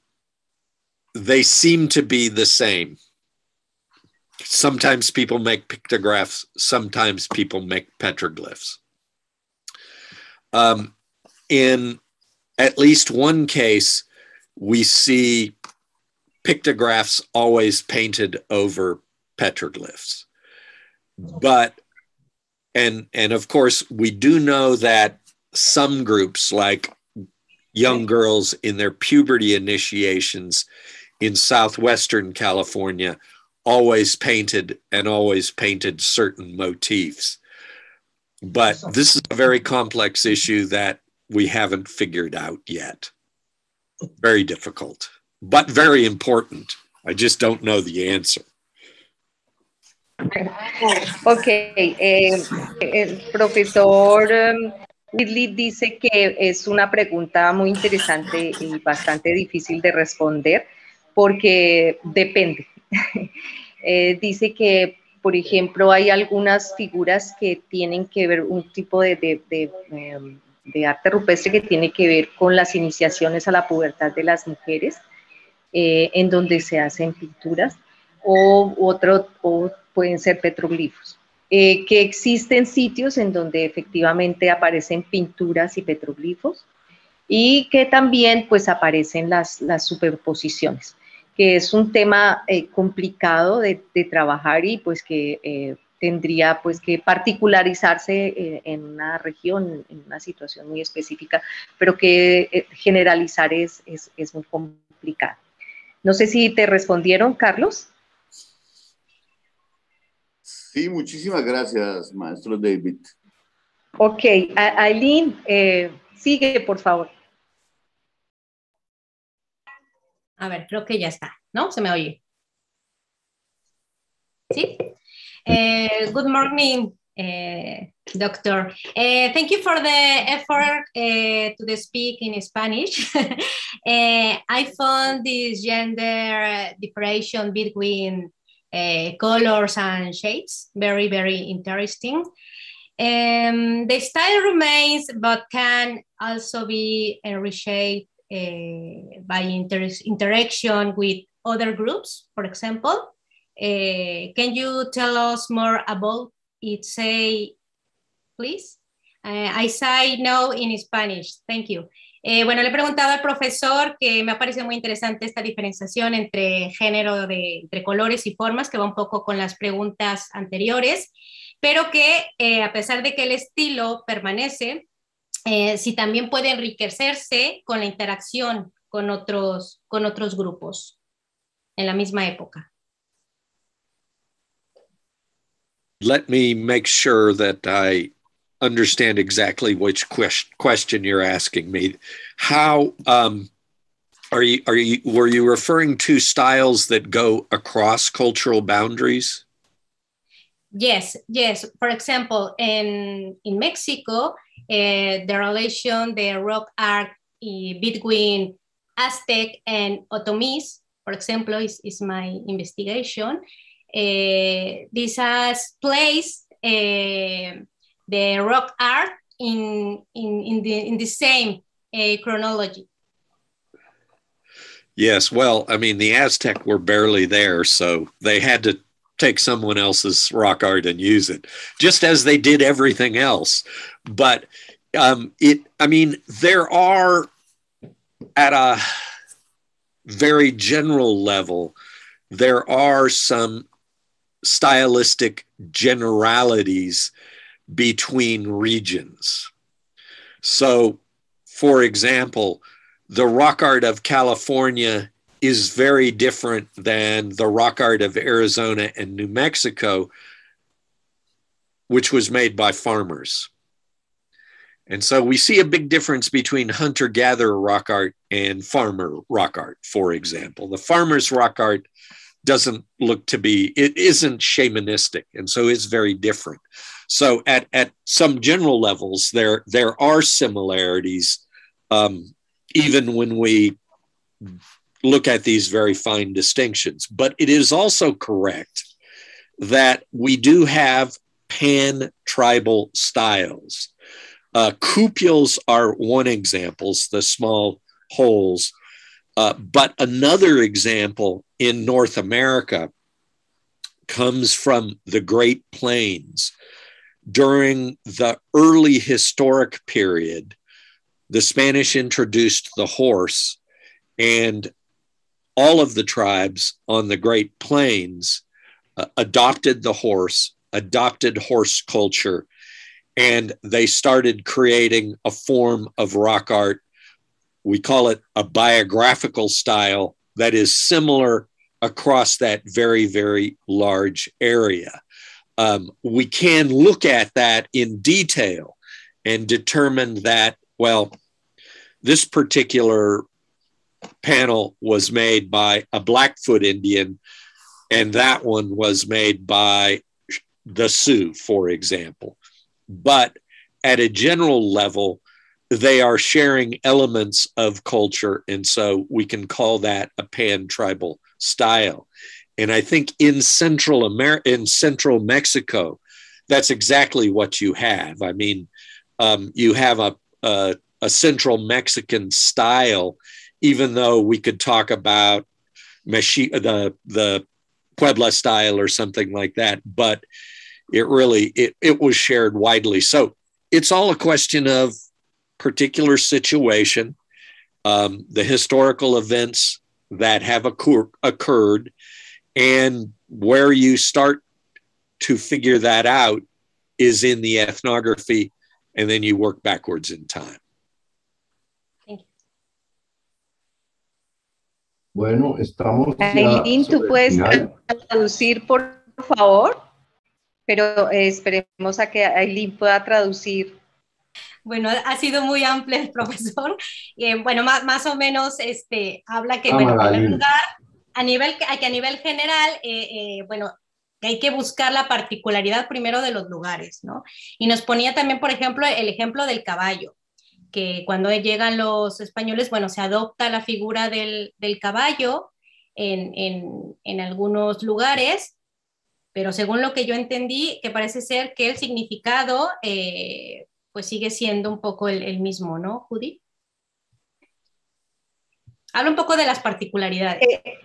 they seem to be the same. Sometimes people make pictographs, sometimes people make petroglyphs. Um, in at least one case, we see pictographs always painted over petroglyphs. But, and, and of course, we do know that some groups, like young girls in their puberty initiations, in southwestern California always painted and always painted certain motifs. But this is a very complex issue that we haven't figured out yet. Very difficult, but very important. I just don't know the answer. Ok, eh, el profesor um, Whitley dice que es una pregunta muy interesante y bastante difícil de responder porque depende. [laughs] Eh, dice que, por ejemplo, hay algunas figuras que tienen que ver un tipo de, de, em, arte rupestre que tiene que ver con las iniciaciones a la pubertad de las mujeres, eh, en donde se hacen pinturas, o, otro, o pueden ser petroglifos. Eh, que existen sitios en donde efectivamente aparecen pinturas y petroglifos y que también pues aparecen las superposiciones, que es un tema eh, complicado de, trabajar y pues que eh, tendría pues que particularizarse en una región, en una situación muy específica, pero que generalizar es, es, es muy complicado. No sé si te respondieron, Carlos. Sí, muchísimas gracias, maestro David. Ok, Aileen, eh, sigue, por favor. A ver, creo que ya está, ¿no? Se me oye. ¿Sí? Uh, good morning, uh, doctor. Uh, thank you for the effort to speak in Spanish. [laughs] I found this gender differentiation between colors and shapes. Very, very interesting. Um, the style remains, but can also be reshaped by inter interaction with other groups, for example. Uh, can you tell us more about it, say, please? Uh, I say no in Spanish. Thank you. Eh, bueno, le he preguntado al profesor que me ha parecido muy interesante esta diferenciación entre género, de, entre colores y formas, que va un poco con las preguntas anteriores, pero que eh, a pesar de que el estilo permanece, eh, sí también puede enriquecerse con la interacción con otros, con otros grupos en la misma época. Let me make sure that I understand exactly which question you're asking me. How um, are you? Are you? Were you referring to styles that go across cultural boundaries? Yes, yes. For example, in in Mexico, uh, the relation, the rock art uh, between Aztec and Otomís, for example, is, is my investigation. Uh, this has place the rock art in in in the in the same chronology. Yes, well, I mean, the Aztec were barely there, so they had to take someone else's rock art and use it, just as they did everything else. But um, it, I mean, there are at a very general level, there are some stylistic generalities between regions. So, for example, the rock art of California is very different than the rock art of Arizona and New Mexico, which was made by farmers. And so we see a big difference between hunter gatherer rock art and farmer rock art, for example. The farmer's rock art doesn't look to be, it isn't shamanistic, and so it's very different. So at, at some general levels, there, there are similarities, um, even when we look at these very fine distinctions. But it is also correct that we do have pan tribal styles. Uh, cupules are one example, the small holes. Uh, but another example in North America comes from the Great Plains during the early historic period, the Spanish introduced the horse, and all of the tribes on the Great Plains uh, adopted the horse, adopted horse culture, and they started creating a form of rock art. We call it a biographical style that is similar across that very, very large area um, we can look at that in detail and determine that, well, this particular panel was made by a Blackfoot Indian, and that one was made by the Sioux, for example. But at a general level, they are sharing elements of culture. And so we can call that a pan tribal style. And I think in Central America, in Central Mexico, that's exactly what you have. I mean, um, you have a, a, a Central Mexican style, even though we could talk about Meshi- the the Puebla style or something like that, but it really it, it was shared widely. So it's all a question of particular situation, um, the historical events that have occur- occurred, and where you start to figure that out is in the ethnography, and then you work backwards in time. Bueno, estamos. Aileen, ¿tú puedes traducir, por favor? Pero eh, esperemos a que Aileen pueda traducir. Bueno, ha sido muy amplio el profesor. [laughs] Eh, bueno, más, más, o menos este, habla que, bueno, en lugar, a nivel, que a nivel general, eh, eh, bueno, hay que buscar la particularidad primero de los lugares, ¿no? Y nos ponía también, por ejemplo, el ejemplo del caballo, que cuando llegan los españoles, bueno, se adopta la figura del, del caballo en, en, en, algunos lugares, pero según lo que yo entendí, que parece ser que el significado, eh, pues sigue siendo un poco el, mismo, ¿no, Judy? Habla un poco de las particularidades. Eh,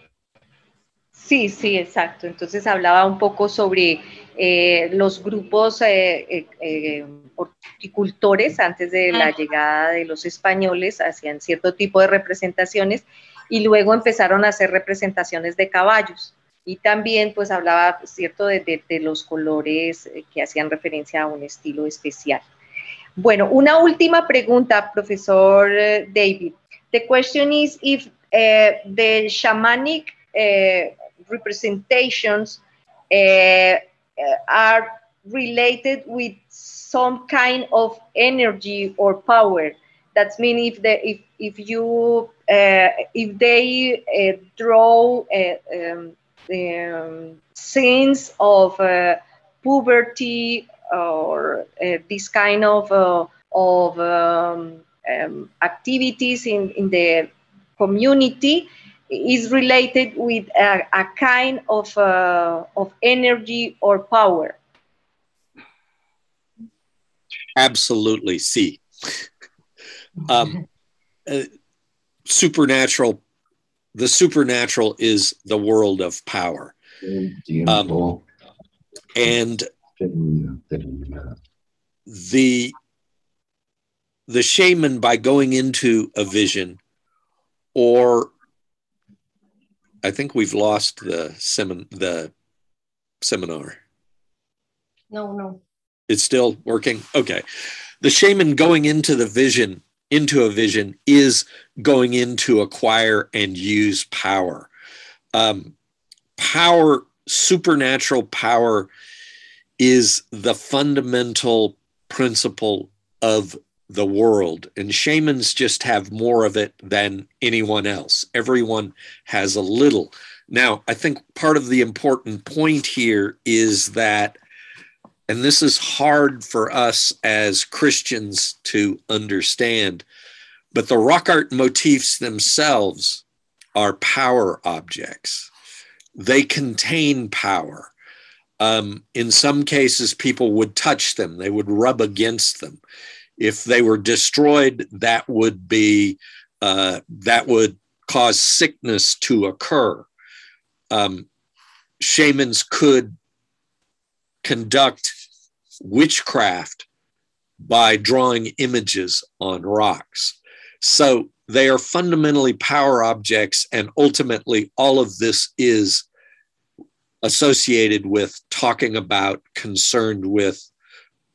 Sí, sí, exacto. Entonces hablaba un poco sobre eh, los grupos eh, eh, eh, horticultores antes de la llegada de los españoles, hacían cierto tipo de representaciones y luego empezaron a hacer representaciones de caballos. Y también pues hablaba, cierto, de, de, de los colores que hacían referencia a un estilo especial. Bueno, una última pregunta, profesor David. The question is if uh, the shamanic uh, representations uh, are related with some kind of energy or power. That means if the if if you uh, if they uh, draw um, um, scenes of puberty or this kind of of um, um, activities in, in the community, is related with a, a kind of, uh, of energy or power. Absolutely, see. Um, uh, supernatural, the supernatural is the world of power. Um, and the the shaman by going into a vision or I think we've lost the semin the seminar. No, no. It's still working. Okay. The shaman going into the vision, into a vision, is going in to acquire and use power. Um, power, supernatural power, is the fundamental principle of the world. And shamans just have more of it than anyone else. Everyone has a little. Now, I think part of the important point here is that, and this is hard for us as Christians to understand, but the rock art motifs themselves are power objects. They contain power. Um, in some cases, people would touch them, they would rub against them if they were destroyed, that would be uh, that would cause sickness to occur. Um, shamans could conduct witchcraft by drawing images on rocks. So they are fundamentally power objects, and ultimately, all of this is associated with talking about, concerned with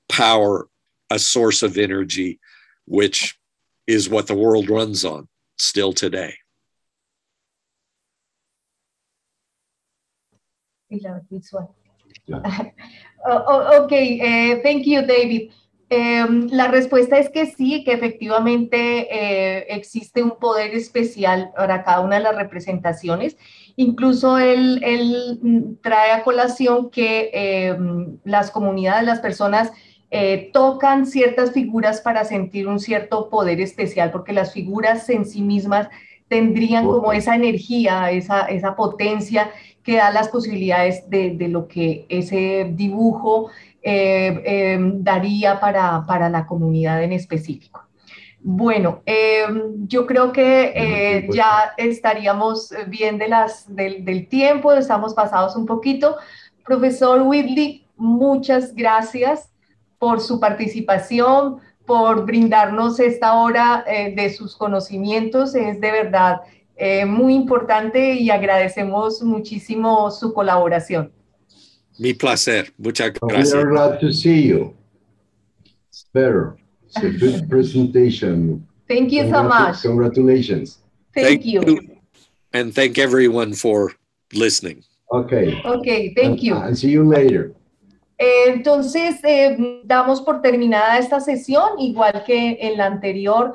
power a source of energy, which is what the world runs on still today. [laughs] eh, thank you, David. Eh, la respuesta es que sí, que efectivamente eh, existe un poder especial para cada una de las representaciones. Incluso él, él trae a colación que eh, las comunidades, las personas eh, tocan ciertas figuras para sentir un cierto poder especial, porque las figuras en sí mismas tendrían como esa energía, esa, esa potencia que da las posibilidades de, de lo que ese dibujo eh, em, daría para, para, la comunidad en específico. Bueno, em, yo creo que eh, ya estaríamos bien de las, del, del tiempo, estamos pasados un poquito. Profesor Whitley, muchas gracias por su participación, por brindarnos esta hora eh, de sus conocimientos. Es de verdad eh, muy importante y agradecemos muchísimo su colaboración. Mi placer. Muchas gracias. We are glad to see you. It's better. It's a good [laughs] presentation. Thank you so much. Congratulations. Thank, thank you. you. And thank everyone for listening. Okay. Okay, thank and, you. And see you later. Entonces, eh, damos por terminada esta sesión, igual que en la anterior.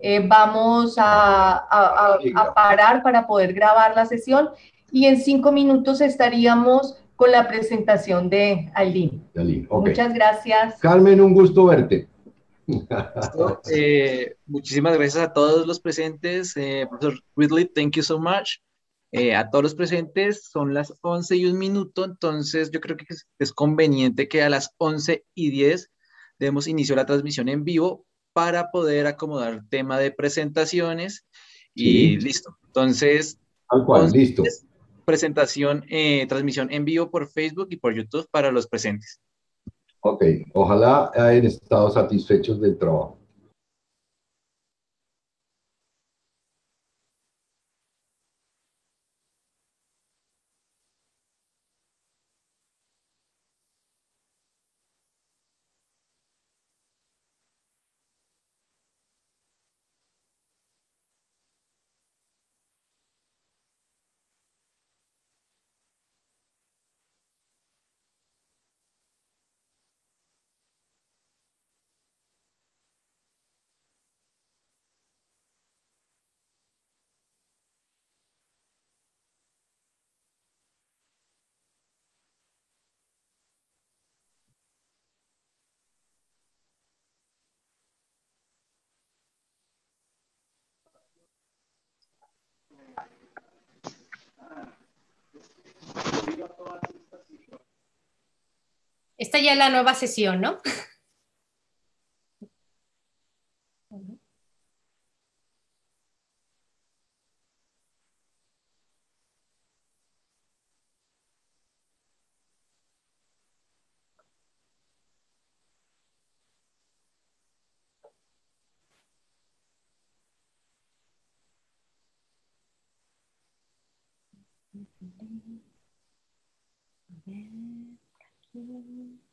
Eh, vamos a, a, a, parar para poder grabar la sesión y en cinco minutos estaríamos con la presentación de Aileen. Okay. Muchas gracias. Carmen, un gusto verte. Eh, muchísimas gracias a todos los presentes. Eh, profesor Ridley, thank you so much. Eh, a todos los presentes, son las 11 y un minuto, entonces yo creo que es, es, conveniente que a las 11 y 10 demos inicio a la transmisión en vivo para poder acomodar el tema de presentaciones y Sí. listo. Entonces, Tal cual, 11 listo. presentación, eh, transmisión en vivo por Facebook y por YouTube para los presentes. Ok, ojalá hayan estado satisfechos del trabajo. Esta ya es la nueva sesión, ¿no? Mm-hmm.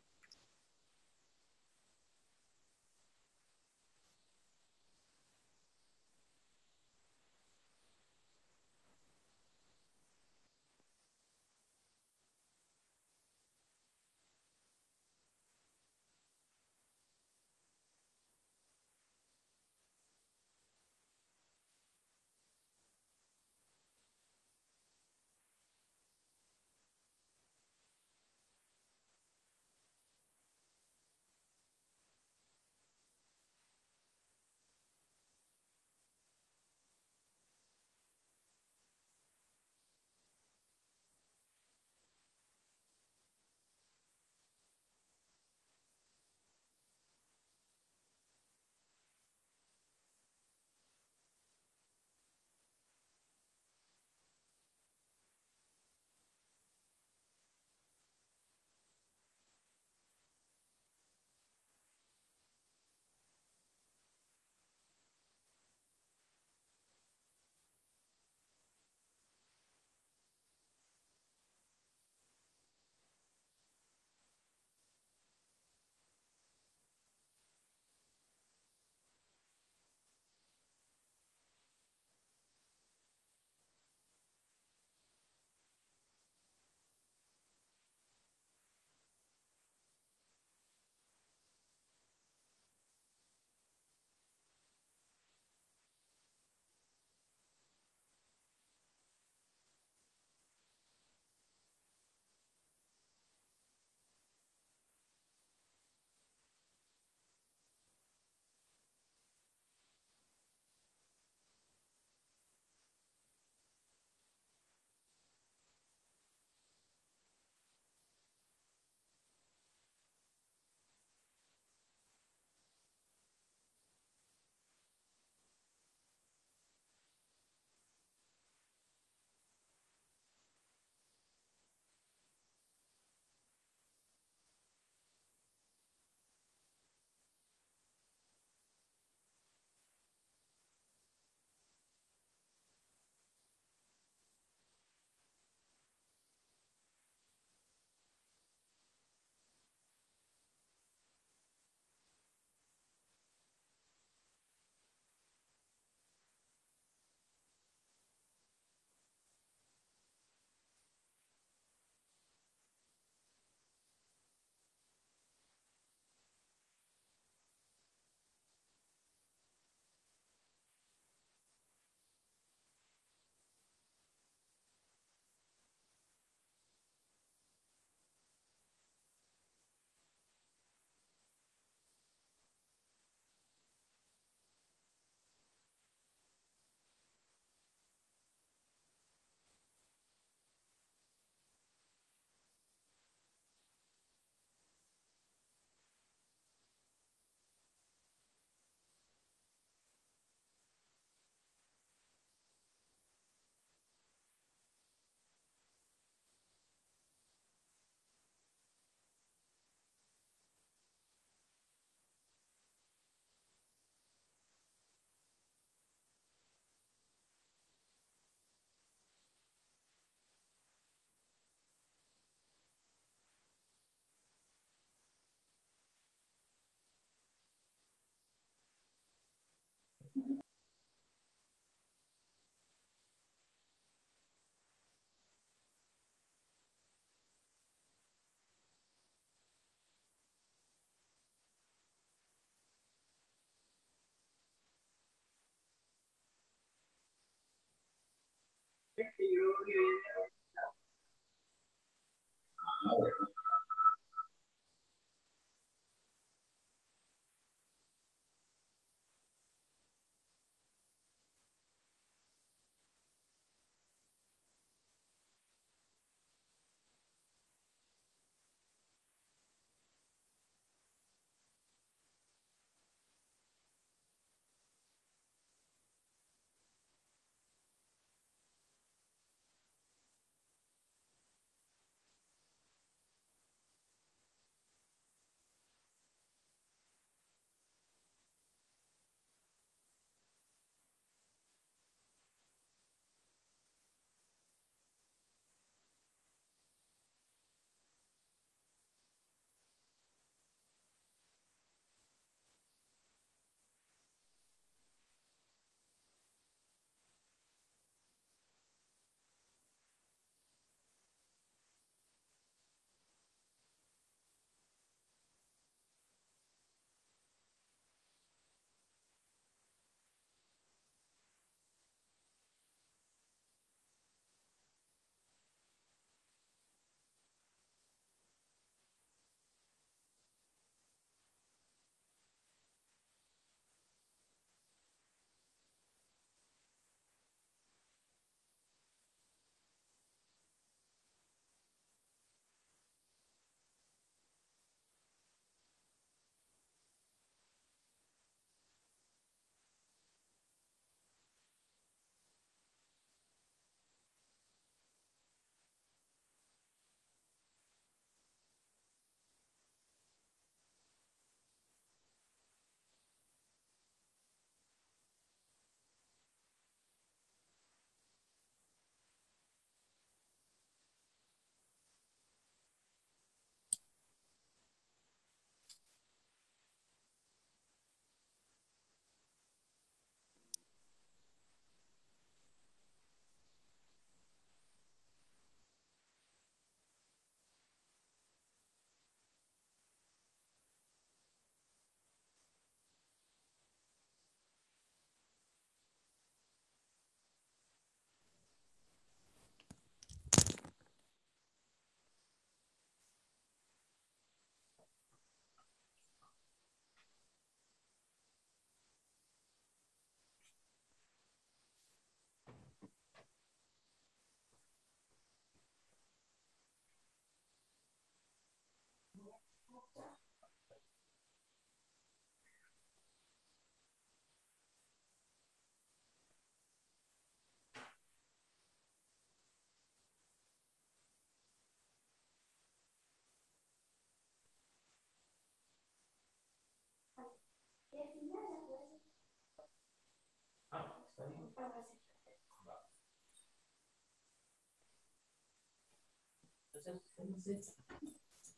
Entonces,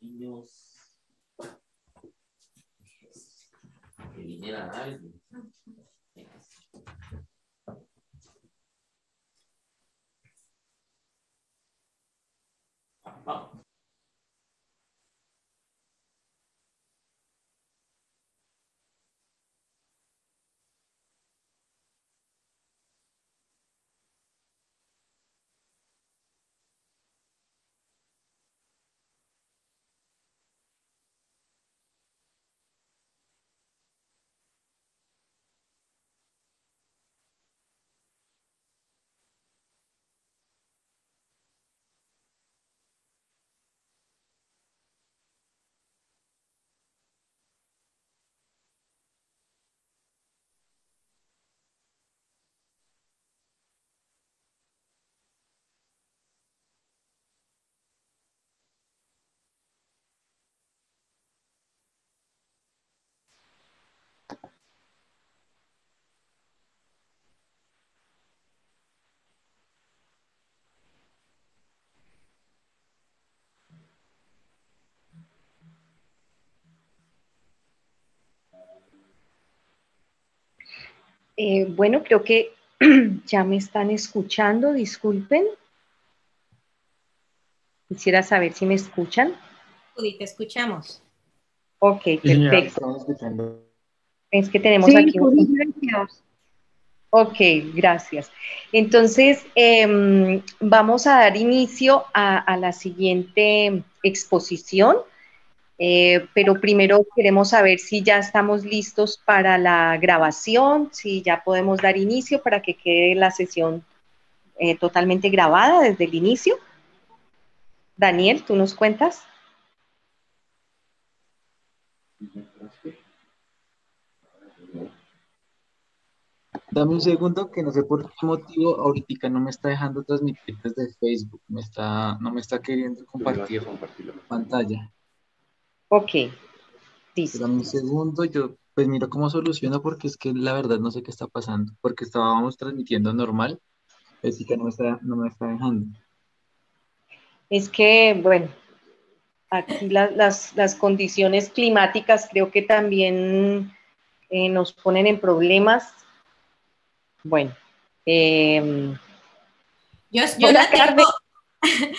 niños que viniera alguien. Vamos. Eh, bueno, creo que [clears throat] ya me están escuchando, disculpen. Quisiera saber si me escuchan. Sí, te escuchamos. Ok, perfecto. Es que tenemos aquí Ok, gracias. Entonces, em, vamos a dar inicio a la siguiente exposición. Eh, pero primero queremos saber si ya estamos listos para la grabación, si ya podemos dar inicio para que quede la sesión eh, totalmente grabada desde el inicio. Daniel, ¿tú nos cuentas? Dame un segundo que no sé por qué motivo ahorita no me está dejando transmitir desde Facebook, me está, no me está queriendo compartir pantalla. Ok. Listo. un segundo, yo pues miro cómo soluciono porque es que la verdad no sé qué está pasando, porque estábamos transmitiendo normal, así que no me está, no me está dejando. Es que, bueno, aquí las, condiciones climáticas creo que también eh, nos ponen en problemas. Bueno. Em, yo, la, tengo, [laughs]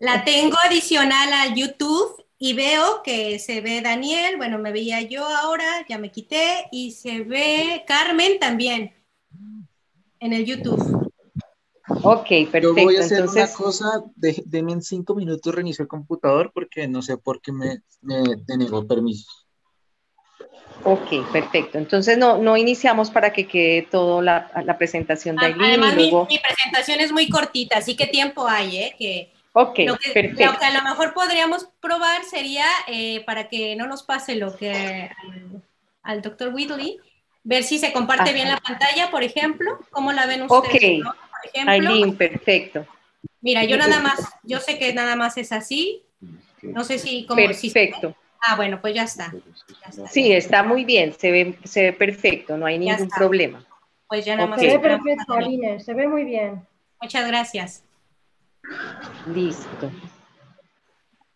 la tengo adicional a YouTube y veo que se ve Daniel, bueno, me veía yo ahora, ya me quité, y se ve Carmen también en el YouTube. Ok, perfecto. Yo voy a hacer una cosa, denme en cinco minutos reinicio el computador porque no sé por qué me, me denegó permiso. Ok, perfecto. Entonces no, no iniciamos para que quede toda la, presentación de Aileen. Además, mi, mi, presentación es muy cortita, así que tiempo hay, ¿eh? Que, Ok, lo que, perfecto. Lo que a lo mejor podríamos probar sería, eh, para que no nos pase lo que al, doctor Whitley, ver si se comparte bien la pantalla, por ejemplo. ¿Cómo la ven ustedes? Ok, ¿no? perfecto. Mira, yo nada más, yo sé que nada más es así. No sé si... Como, perfecto. ah, bueno, pues ya está. Sí, está muy bien, se ve, se ve perfecto, no hay ningún problema. Pues ya nada más. Se ve perfecto, Aline, se ve muy bien. Muchas gracias. Listo.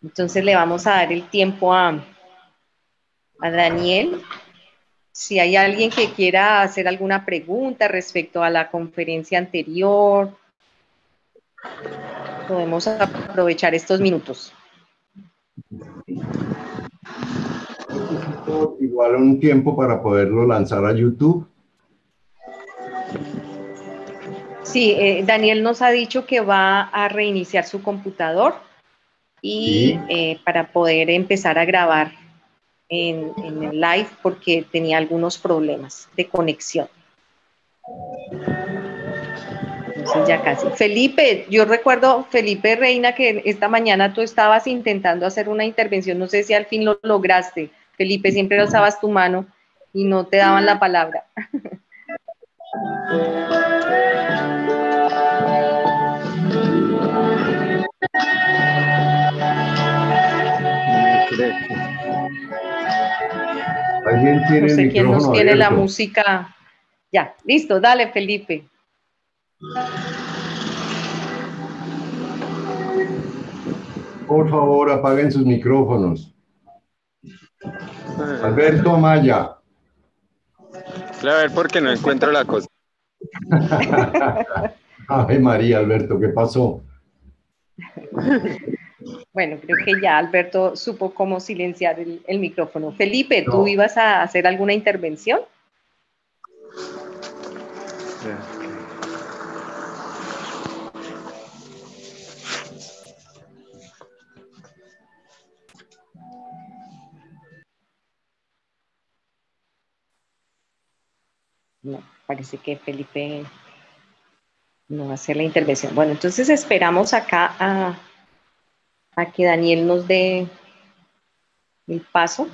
Entonces le vamos a dar el tiempo a, a Daniel. Si hay alguien que quiera hacer alguna pregunta respecto a la conferencia anterior, podemos aprovechar estos minutos. Igual un tiempo para poderlo lanzar a YouTube. Sí, eh, Daniel nos ha dicho que va a reiniciar su computador y eh, para poder empezar a grabar en, el live porque tenía algunos problemas de conexión. Entonces ya casi. Felipe, yo recuerdo, Felipe Reina, que esta mañana tú estabas intentando hacer una intervención, no sé si al fin lo lograste. Felipe, siempre alzabas tu mano y no te daban la palabra. [laughs] ¿Alguien tiene no sé quién nos tiene la música. Ya, listo, dale, Felipe. Por favor, apaguen sus micrófonos. Alberto Amaya. A ver, porque no encuentro la cosa. [laughs] Ay, María, Alberto, ¿qué pasó? [laughs] Bueno, creo que ya Alberto supo cómo silenciar el, el micrófono. Felipe, ¿tú No. ibas a hacer alguna intervención? No, parece que Felipe no va a hacer la intervención. Bueno, entonces esperamos acá a, a que Daniel nos dé el paso.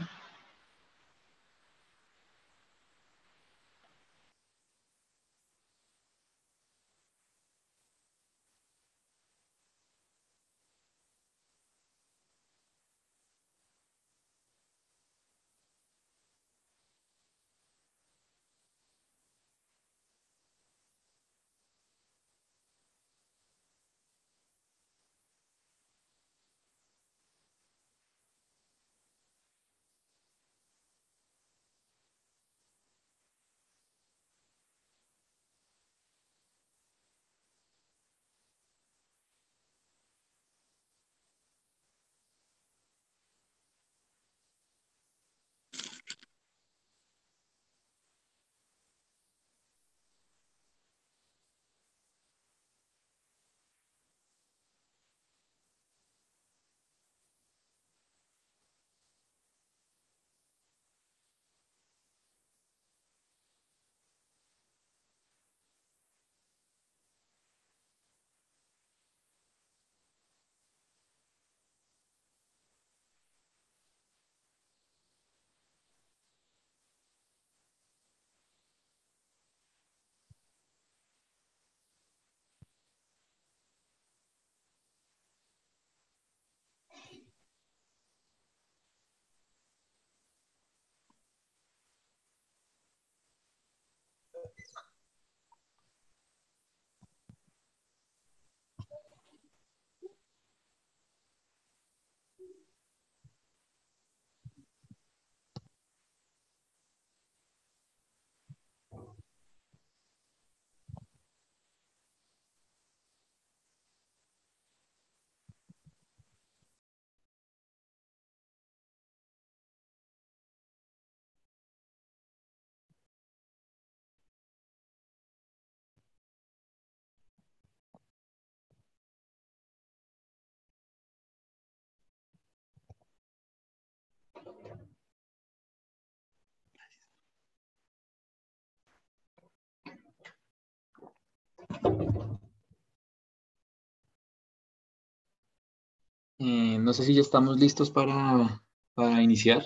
Eh, no sé si ya estamos listos para, para iniciar.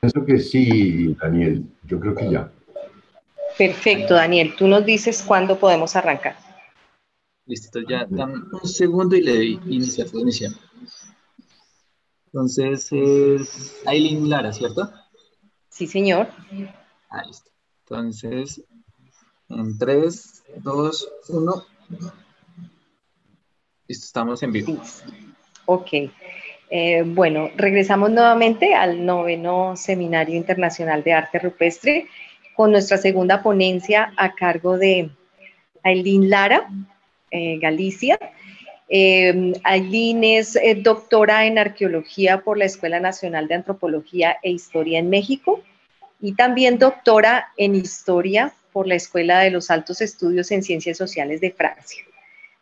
Pienso que sí, Daniel. Yo creo que ya. Perfecto, Daniel. Tú nos dices cuándo podemos arrancar. Listo, ya dame un segundo y le doy iniciar. iniciar. Entonces es Aileen Lara, ¿cierto? Sí, señor. Ahí está. Entonces, en 3, 2, 1. Estamos en vivo. Ok. Eh, bueno, regresamos nuevamente al noveno Seminario Internacional de Arte Rupestre con nuestra segunda ponencia a cargo de Aileen Lara, eh, Galicia. Eh, Aileen es eh, doctora en arqueología por la Escuela Nacional de Antropología e Historia en México y también doctora en historia por la Escuela de los Altos Estudios en Ciencias Sociales de Francia.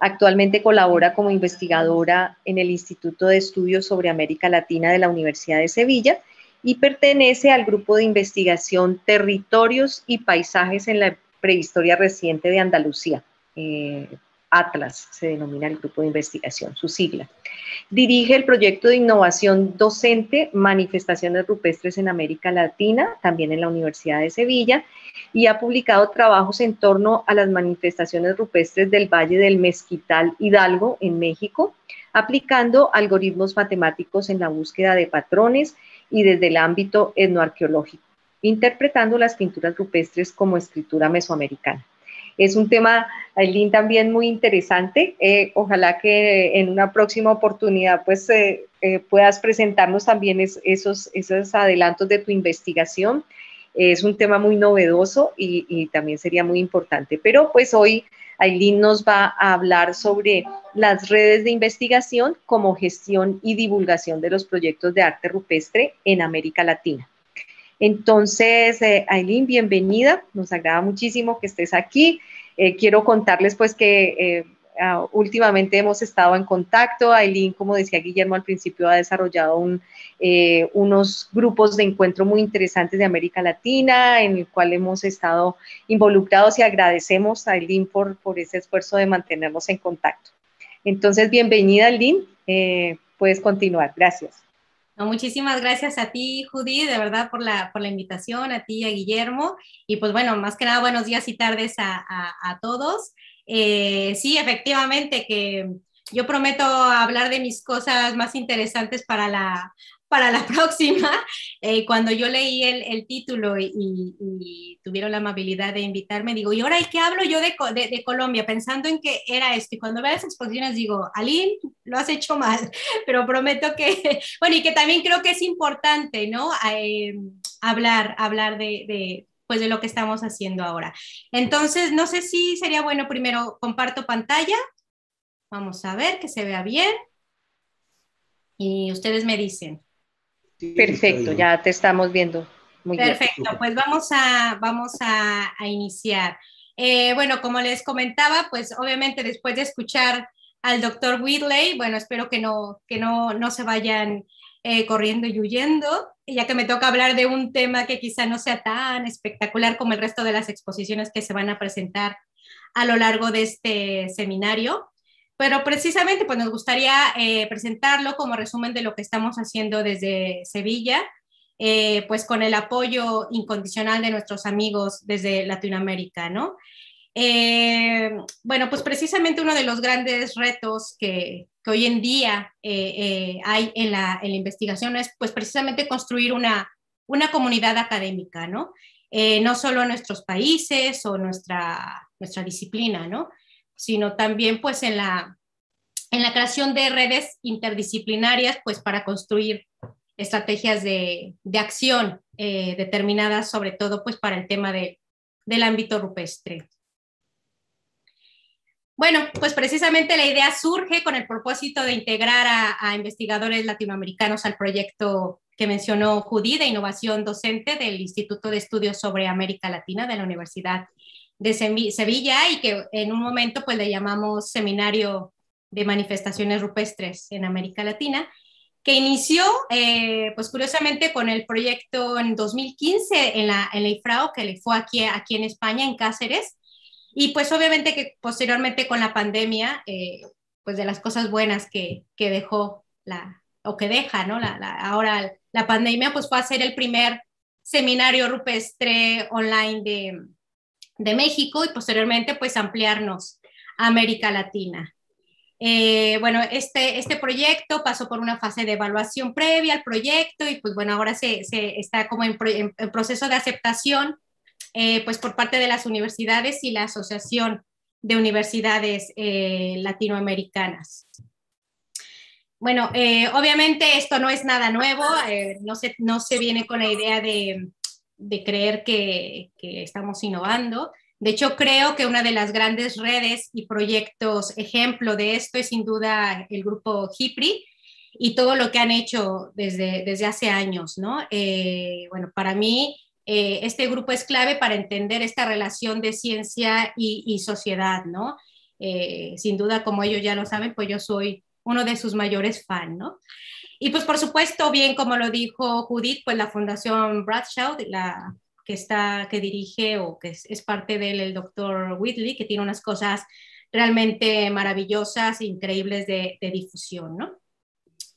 Actualmente colabora como investigadora en el Instituto de Estudios sobre América Latina de la Universidad de Sevilla y pertenece al grupo de investigación Territorios y Paisajes en la Prehistoria Reciente de Andalucía. Eh, Atlas se denomina el grupo de investigación, su sigla. Dirige el proyecto de innovación docente Manifestaciones Rupestres en América Latina, también en la Universidad de Sevilla, y ha publicado trabajos en torno a las manifestaciones rupestres del Valle del Mezquital Hidalgo en México, aplicando algoritmos matemáticos en la búsqueda de patrones y desde el ámbito etnoarqueológico, interpretando las pinturas rupestres como escritura mesoamericana. Es un tema, Aileen, también muy interesante. Eh, ojalá que en una próxima oportunidad pues eh, eh, puedas presentarnos también esos, esos adelantos de tu investigación. Es un tema muy novedoso y, y también sería muy importante. Pero pues hoy Aileen nos va a hablar sobre las redes de investigación como gestión y divulgación de los proyectos de arte rupestre en América Latina. Entonces, eh, Aileen, bienvenida. Nos agrada muchísimo que estés aquí. Eh, quiero contarles pues que eh, ah, últimamente hemos estado en contacto. Aileen, como decía Guillermo al principio, ha desarrollado unos grupos de encuentro muy interesantes de América Latina, en el cual hemos estado involucrados y agradecemos a Aileen por, por ese esfuerzo de mantenernos en contacto. Entonces, bienvenida, Aileen. puedes continuar. Gracias muchísimas gracias a ti, Judy, de verdad, por la, por la invitación, a ti y a Guillermo. Y pues bueno, más que nada, buenos días y tardes a, a, todos. Eh, sí, efectivamente, que yo prometo hablar de mis cosas más interesantes para la, para la [laughs] próxima. Eh, cuando yo leí el, título y, tuvieron la amabilidad de invitarme, digo, ¿y ahora qué hablo yo de, de, Colombia? Pensando en que era esto. Y cuando veo las exposiciones digo, Aline, lo has hecho mal, [laughs] pero prometo que, [laughs] bueno, y que también creo que es importante, ¿no? Eh, hablar, hablar de, de pues de lo que estamos haciendo ahora. Entonces, no sé si sería bueno primero comparto pantalla. Vamos a ver que se vea bien. Y ustedes me dicen. Perfecto, ya te estamos viendo. Muy Perfecto, pues vamos a, vamos a, iniciar. Eh, bueno, como les comentaba, pues obviamente después de escuchar al doctor Whitley, bueno, espero que no, que no, no se vayan eh, corriendo y huyendo, ya que me toca hablar de un tema que quizá no sea tan espectacular como el resto de las exposiciones que se van a presentar a lo largo de este seminario pero precisamente pues nos gustaría eh, presentarlo como resumen de lo que estamos haciendo desde Sevilla, eh, pues con el apoyo incondicional de nuestros amigos desde Latinoamérica, ¿no? Eh, bueno, pues precisamente uno de los grandes retos que, que hoy en día hay en la, en la, investigación es pues precisamente construir una, una comunidad académica, ¿no? no solo en nuestros países o nuestra, nuestra disciplina, ¿no? Sino también pues en la, en la creación de redes interdisciplinarias pues para construir estrategias de, de acción eh, determinadas sobre todo pues para el tema de, del ámbito rupestre. Bueno, pues precisamente la idea surge con el propósito de integrar a, investigadores latinoamericanos al proyecto que mencionó Judy de innovación docente del Instituto de Estudios sobre América Latina de la Universidad de Sevilla y que en un momento pues le llamamos Seminario de Manifestaciones Rupestres en América Latina, que inició eh, pues curiosamente con el proyecto en 2015 en la, en la IFRAO, que le fue aquí, aquí en España, en Cáceres, y pues obviamente que posteriormente con la pandemia, eh, pues de las cosas buenas que, que dejó la, o que deja, ¿no? La, la, ahora la pandemia, pues fue a ser el primer seminario rupestre online de, de México y posteriormente pues ampliarnos a América Latina. Eh, bueno, este, este proyecto pasó por una fase de evaluación previa al proyecto y pues bueno, ahora se, se está como en, proceso de aceptación eh, pues por parte de las universidades y la Asociación de Universidades eh, Latinoamericanas. Bueno, obviamente esto no es nada nuevo, no, se, no se viene con la idea de, de creer que, que, estamos innovando. De hecho, creo que una de las grandes redes y proyectos ejemplo de esto es sin duda el grupo HIPRI y todo lo que han hecho desde, desde hace años, ¿no? Eh, bueno, para mí eh, este grupo es clave para entender esta relación de ciencia y, sociedad, ¿no? Eh, sin duda, como ellos ya lo saben, pues yo soy uno de sus mayores fans, ¿no? Y pues por supuesto, bien como lo dijo Judith, pues la Fundación Bradshaw, la que, está, que dirige o que es, parte del el doctor Whitley, que tiene unas cosas realmente maravillosas, increíbles de, difusión, ¿no?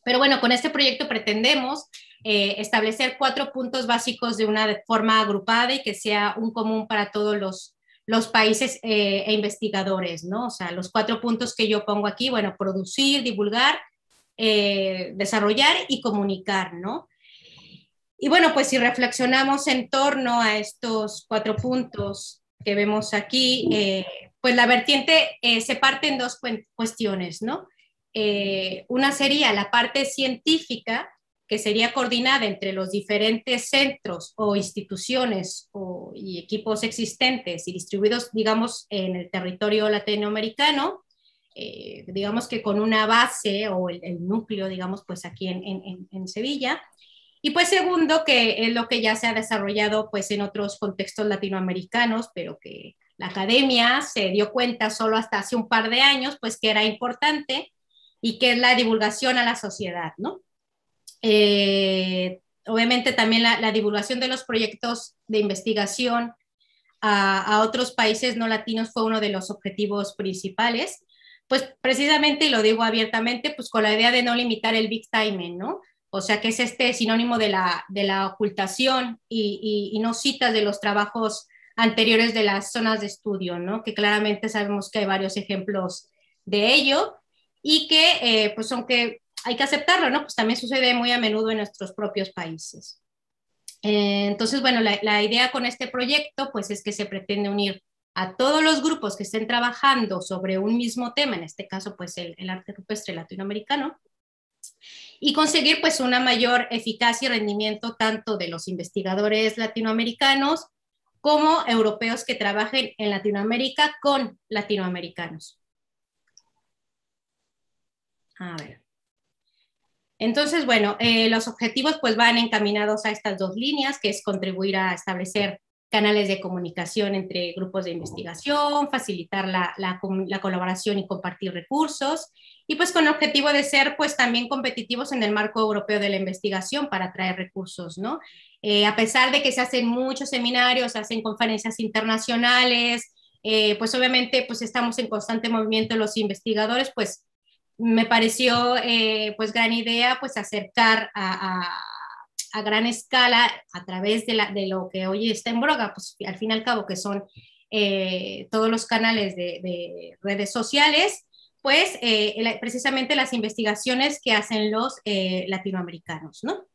Pero bueno, con este proyecto pretendemos eh, establecer cuatro puntos básicos de una forma agrupada y que sea un común para todos los, los países eh, e investigadores, ¿no? O sea, los cuatro puntos que yo pongo aquí, bueno, producir, divulgar, eh, desarrollar y comunicar, ¿no? Y bueno, pues si reflexionamos en torno a estos cuatro puntos que vemos aquí, eh, pues la vertiente se parte en dos cuestiones, ¿no? una sería la parte científica, que sería coordinada entre los diferentes centros o instituciones y equipos existentes y distribuidos, digamos, en el territorio latinoamericano, eh, digamos que con una base o el, núcleo, digamos, pues aquí en, Sevilla. Y pues segundo, que es lo que ya se ha desarrollado pues en otros contextos latinoamericanos, pero que la academia se dio cuenta solo hasta hace un par de años, pues que era importante y que es la divulgación a la sociedad, ¿no? Eh, obviamente también la, divulgación de los proyectos de investigación a, otros países no latinos fue uno de los objetivos principales, pues precisamente, y lo digo abiertamente, pues con la idea de no limitar el big timing, ¿no? O sea, que es este sinónimo de la, de la ocultación y, y, no citas de los trabajos anteriores de las zonas de estudio, ¿no? Que claramente sabemos que hay varios ejemplos de ello y que, eh, pues aunque hay que aceptarlo, ¿no? Pues también sucede muy a menudo en nuestros propios países. Eh, entonces, bueno, la, idea con este proyecto, pues es que se pretende unir a todos los grupos que estén trabajando sobre un mismo tema, en este caso, pues el, arte rupestre latinoamericano, y conseguir pues una mayor eficacia y rendimiento tanto de los investigadores latinoamericanos como europeos que trabajen en Latinoamérica con latinoamericanos. A ver. Entonces, bueno, eh, los objetivos pues van encaminados a estas dos líneas, que es contribuir a establecer canales de comunicación entre grupos de investigación, facilitar la, la, colaboración y compartir recursos, y pues con el objetivo de ser pues también competitivos en el marco europeo de la investigación para atraer recursos, ¿no? Eh, a pesar de que se hacen muchos seminarios, se hacen conferencias internacionales, eh, pues obviamente pues estamos en constante movimiento los investigadores, pues me pareció eh, pues gran idea pues acercar a, gran escala a través de, lo que hoy está en broga, pues al fin y al cabo que son eh, todos los canales de, redes sociales, pues eh, precisamente las investigaciones que hacen los latinoamericanos, ¿no?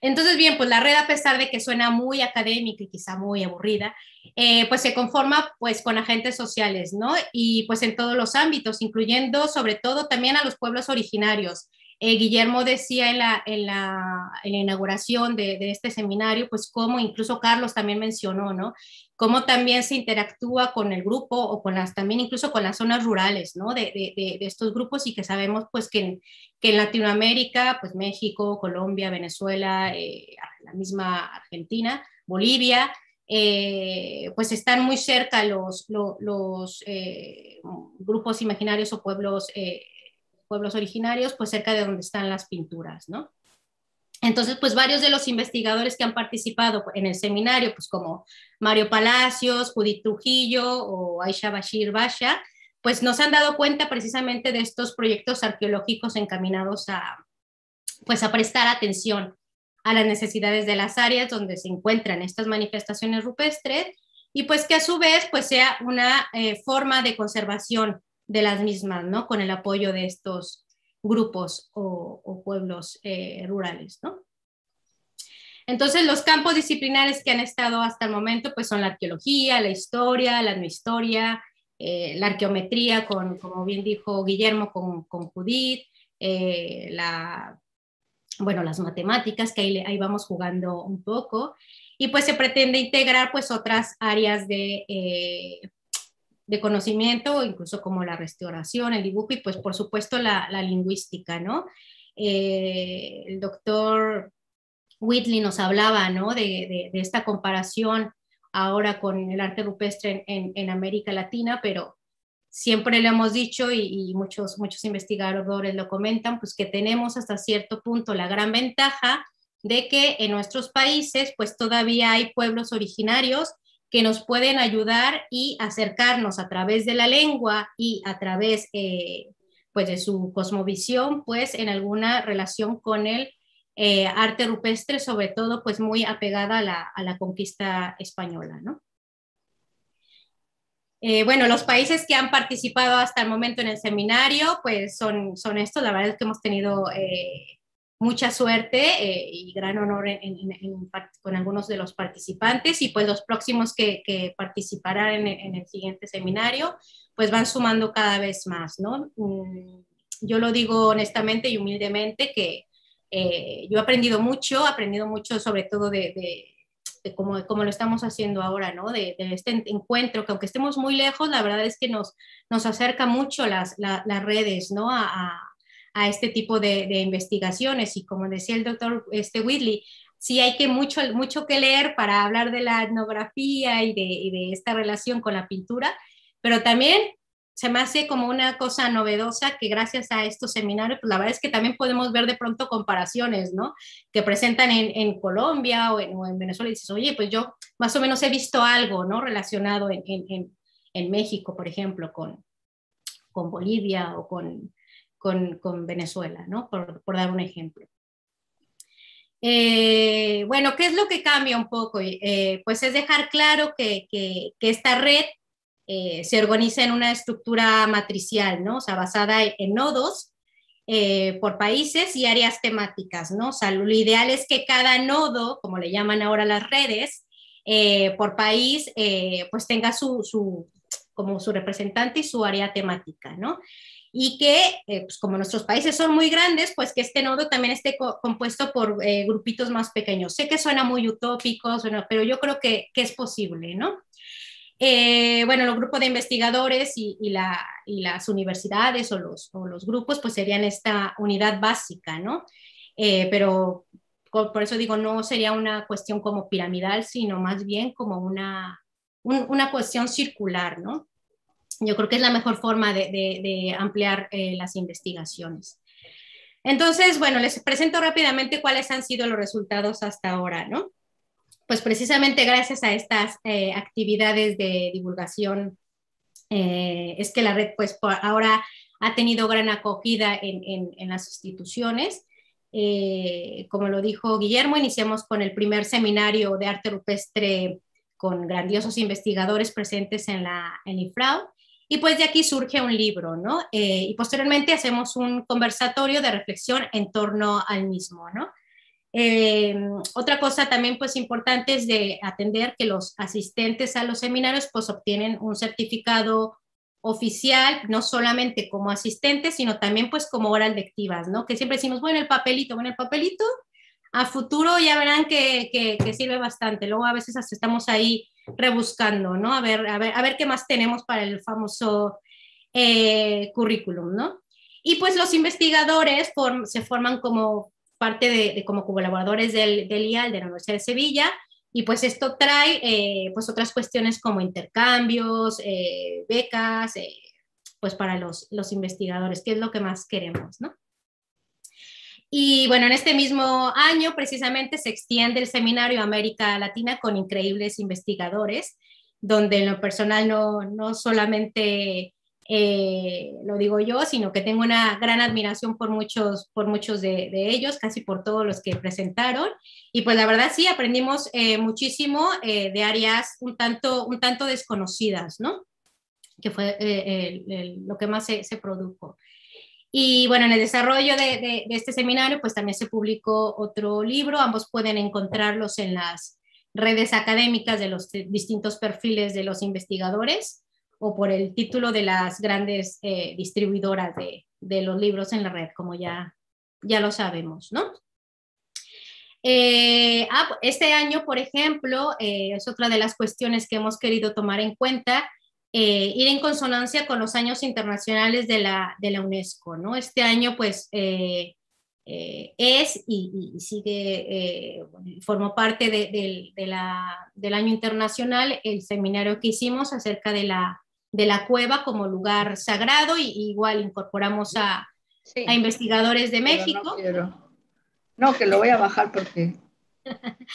Entonces, bien, pues la red, a pesar de que suena muy académica y quizá muy aburrida, eh, pues se conforma pues con agentes sociales, ¿no? Y pues en todos los ámbitos, incluyendo sobre todo también a los pueblos originarios. Eh, Guillermo decía en la, en la, inauguración de, este seminario, pues cómo incluso Carlos también mencionó, ¿no? Cómo también se interactúa con el grupo o con las, también incluso con las zonas rurales, ¿no? De, de, estos grupos y que sabemos pues que en, que en Latinoamérica, pues México, Colombia, Venezuela, eh, la misma Argentina, Bolivia, eh, pues están muy cerca los, los, grupos imaginarios o pueblos pueblos originarios, pues cerca de donde están las pinturas, ¿no? Entonces, pues varios de los investigadores que han participado en el seminario, pues como Mario Palacios, Judith Trujillo o Aisha Bashir Basha, pues nos han dado cuenta precisamente de estos proyectos arqueológicos encaminados a, pues a prestar atención a las necesidades de las áreas donde se encuentran estas manifestaciones rupestres y pues que a su vez pues sea una eh, forma de conservación de las mismas, ¿no? Con el apoyo de estos grupos o, pueblos eh, rurales, ¿no? Entonces, los campos disciplinares que han estado hasta el momento, pues son la arqueología, la historia, la etnohistoria, eh, la arqueometría, con, como bien dijo Guillermo, con, con Judith, eh, la, bueno, las matemáticas, que ahí, ahí, vamos jugando un poco, y pues se pretende integrar pues otras áreas de de conocimiento, incluso como la restauración, el dibujo y pues por supuesto la, lingüística, ¿no? Eh, el doctor Whitley nos hablaba, ¿no? De, esta comparación ahora con el arte rupestre en, América Latina, pero siempre le hemos dicho y, muchos, muchos investigadores lo comentan, pues que tenemos hasta cierto punto la gran ventaja de que en nuestros países pues todavía hay pueblos originarios que nos pueden ayudar y acercarnos a través de la lengua y a través eh, pues de su cosmovisión pues en alguna relación con el eh, arte rupestre, sobre todo pues muy apegada a la, a la conquista española, ¿no? Eh, bueno, los países que han participado hasta el momento en el seminario, pues son, son estos. La verdad es que hemos tenido mucha suerte eh, y gran honor con algunos de los participantes y pues los próximos que, participarán en, el siguiente seminario, pues van sumando cada vez más, ¿no? Mm, yo lo digo honestamente y humildemente que yo he aprendido mucho, he aprendido mucho sobre todo de como, como lo estamos haciendo ahora, ¿no? De, este encuentro, que aunque estemos muy lejos, la verdad es que nos, nos acerca mucho las, las redes, ¿no? A, este tipo de, investigaciones. Y como decía el doctor este, Whitley, sí hay que mucho, mucho que leer para hablar de la etnografía y de, de esta relación con la pintura, pero también se me hace como una cosa novedosa que gracias a estos seminarios, pues la verdad es que también podemos ver de pronto comparaciones, ¿no? Que presentan en, en Colombia o en, Venezuela y dices, oye, pues yo más o menos he visto algo, ¿no? Relacionado en, en, en México, por ejemplo, con, con Bolivia o con, con, con Venezuela, ¿no? Por, por, dar un ejemplo. Eh, bueno, ¿qué es lo que cambia un poco? Eh, pues es dejar claro que, que, que esta red eh, se organiza en una estructura matricial, ¿no? O sea, basada en, nodos eh, por países y áreas temáticas, ¿no? O sea, lo ideal es que cada nodo, como le llaman ahora las redes, eh, por país, pues tenga su, su, como su representante y su área temática, ¿no? Y que, pues como nuestros países son muy grandes, pues que este nodo también esté co compuesto por eh, grupitos más pequeños. Sé que suena muy utópico, suena, pero yo creo que, que, es posible, ¿no? Eh, bueno, los grupos de investigadores y, y, la, y las universidades o los, o los, grupos, pues serían esta unidad básica, ¿no? Eh, pero por eso digo, no sería una cuestión como piramidal, sino más bien como una, un, una cuestión circular, ¿no? Yo creo que es la mejor forma de, de, de ampliar eh, las investigaciones. Entonces, bueno, les presento rápidamente cuáles han sido los resultados hasta ahora, ¿no? pues precisamente gracias a estas eh, actividades de divulgación eh, es que la red pues ahora ha tenido gran acogida en, en, en las instituciones. Eh, como lo dijo Guillermo, iniciamos con el primer seminario de arte rupestre con grandiosos investigadores presentes en la en IFRAU. Y pues de aquí surge un libro, ¿no? Eh, y posteriormente hacemos un conversatorio de reflexión en torno al mismo, ¿no? Eh, otra cosa también pues importante es de atender que los asistentes a los seminarios pues obtienen un certificado oficial, no solamente como asistentes, sino también pues como horas lectivas, ¿no? Que siempre decimos, bueno, el papelito, bueno, el papelito a futuro ya verán que, que, que sirve bastante. Luego a veces estamos ahí rebuscando, ¿no? A ver, a ver, a ver qué más tenemos para el famoso eh, currículum, ¿no? Y pues los investigadores se forman como parte de, como colaboradores del, IAL de la Universidad de Sevilla y pues esto trae eh, pues otras cuestiones como intercambios, eh, becas, pues para los, los investigadores, que es lo que más queremos, ¿no? Y bueno, en este mismo año precisamente se extiende el seminario América Latina con increíbles investigadores, donde en lo personal no, no solamente eh, lo digo yo, sino que tengo una gran admiración por muchos, por muchos de, ellos, casi por todos los que presentaron. Y pues la verdad sí, aprendimos eh, muchísimo eh, de áreas un tanto, un tanto desconocidas, ¿no? Que fue eh, lo que más se, produjo. Y bueno, en el desarrollo de, este seminario, pues también se publicó otro libro, ambos pueden encontrarlos en las redes académicas de los distintos perfiles de los investigadores o por el título de las grandes eh, distribuidoras de, de, los libros en la red, como ya, ya lo sabemos, ¿no? Eh, ah, este año, por ejemplo, eh, es otra de las cuestiones que hemos querido tomar en cuenta, eh, ir en consonancia con los años internacionales de la, de la UNESCO, ¿no? Este año, pues, eh, eh, es y, y sigue, formó parte de, de, de la, del año internacional el seminario que hicimos acerca de la de la cueva como lugar sagrado y igual incorporamos a, sí. a investigadores de México. No No, que lo voy a bajar porque... [laughs]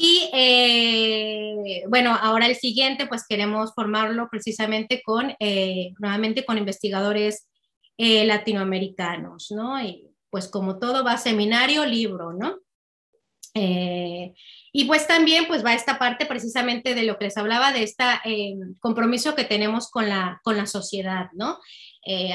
y eh, bueno, ahora el siguiente, pues queremos formarlo precisamente con, eh, nuevamente con investigadores eh, latinoamericanos, ¿no? Y pues como todo va seminario, libro, ¿no? y pues también pues va esta parte precisamente de lo que les hablaba, de este compromiso que tenemos con la, con la sociedad, ¿no?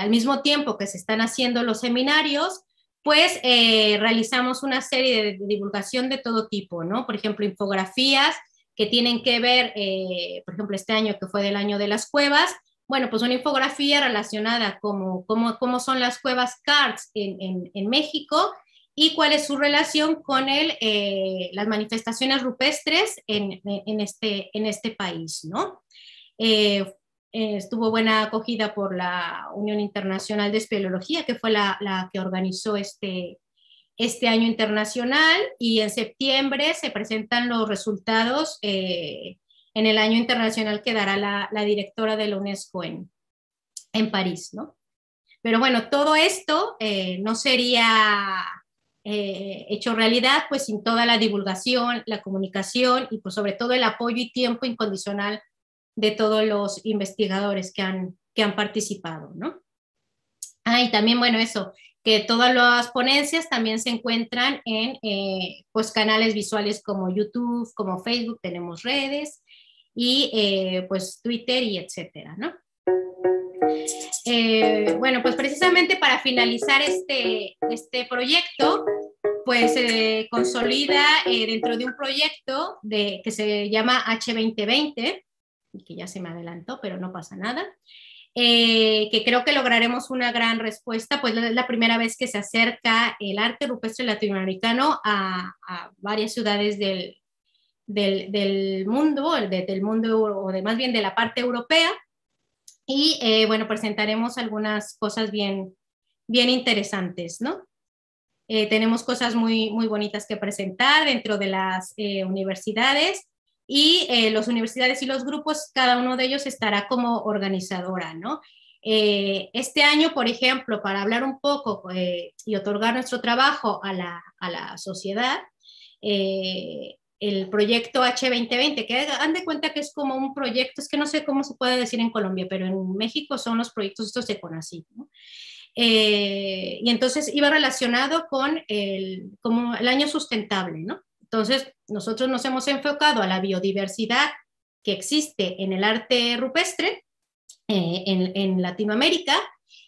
al mismo tiempo que se están haciendo los seminarios, pues eh, realizamos una serie de, divulgación de todo tipo, ¿no? Por ejemplo, infografías que tienen que ver, eh, por ejemplo, este año que fue del año de las cuevas, bueno, pues una infografía relacionada como cómo, cómo son las cuevas CARTS en, en, México y cuál es su relación con el, eh, las manifestaciones rupestres en, en, este, en este país, ¿no? Estuvo buena acogida por la Unión Internacional de Espeleología, que fue la, que organizó este, este año internacional, y en septiembre se presentan los resultados eh, en el año internacional que dará la, la directora de la UNESCO en, en, París, ¿no? Pero bueno, todo esto eh, no sería hecho realidad pues sin toda la divulgación, la comunicación y pues sobre todo el apoyo y tiempo incondicional de todos los investigadores que han, que han participado, ¿no? Ah, y también, bueno, eso, que todas las ponencias también se encuentran en eh, pues canales visuales como YouTube, como Facebook, tenemos redes y eh, pues Twitter y etcétera, ¿no? Eh, bueno, pues precisamente para finalizar este, este proyecto, pues se consolida dentro de un proyecto de, que se llama H2020, que ya se me adelantó, pero no pasa nada. Eh, que creo que lograremos una gran respuesta, pues es la primera vez que se acerca el arte rupestre latinoamericano a, varias ciudades del, del, mundo, del mundo, o de, más bien de la parte europea. Y eh, bueno, presentaremos algunas cosas bien, bien interesantes, ¿no? Eh, tenemos cosas muy, muy bonitas que presentar dentro de las universidades y eh, las universidades y los grupos, cada uno de ellos estará como organizadora, ¿no? Eh, este año, por ejemplo, para hablar un poco eh, y otorgar nuestro trabajo a la, a la sociedad, el proyecto H2020, que han de cuenta que es como un proyecto, es que no sé cómo se puede decir en Colombia, pero en México son los proyectos estos de CONACYT, ¿no? y entonces iba relacionado con el, como el año sustentable, ¿no? Entonces, nosotros nos hemos enfocado a la biodiversidad que existe en el arte rupestre eh, en, Latinoamérica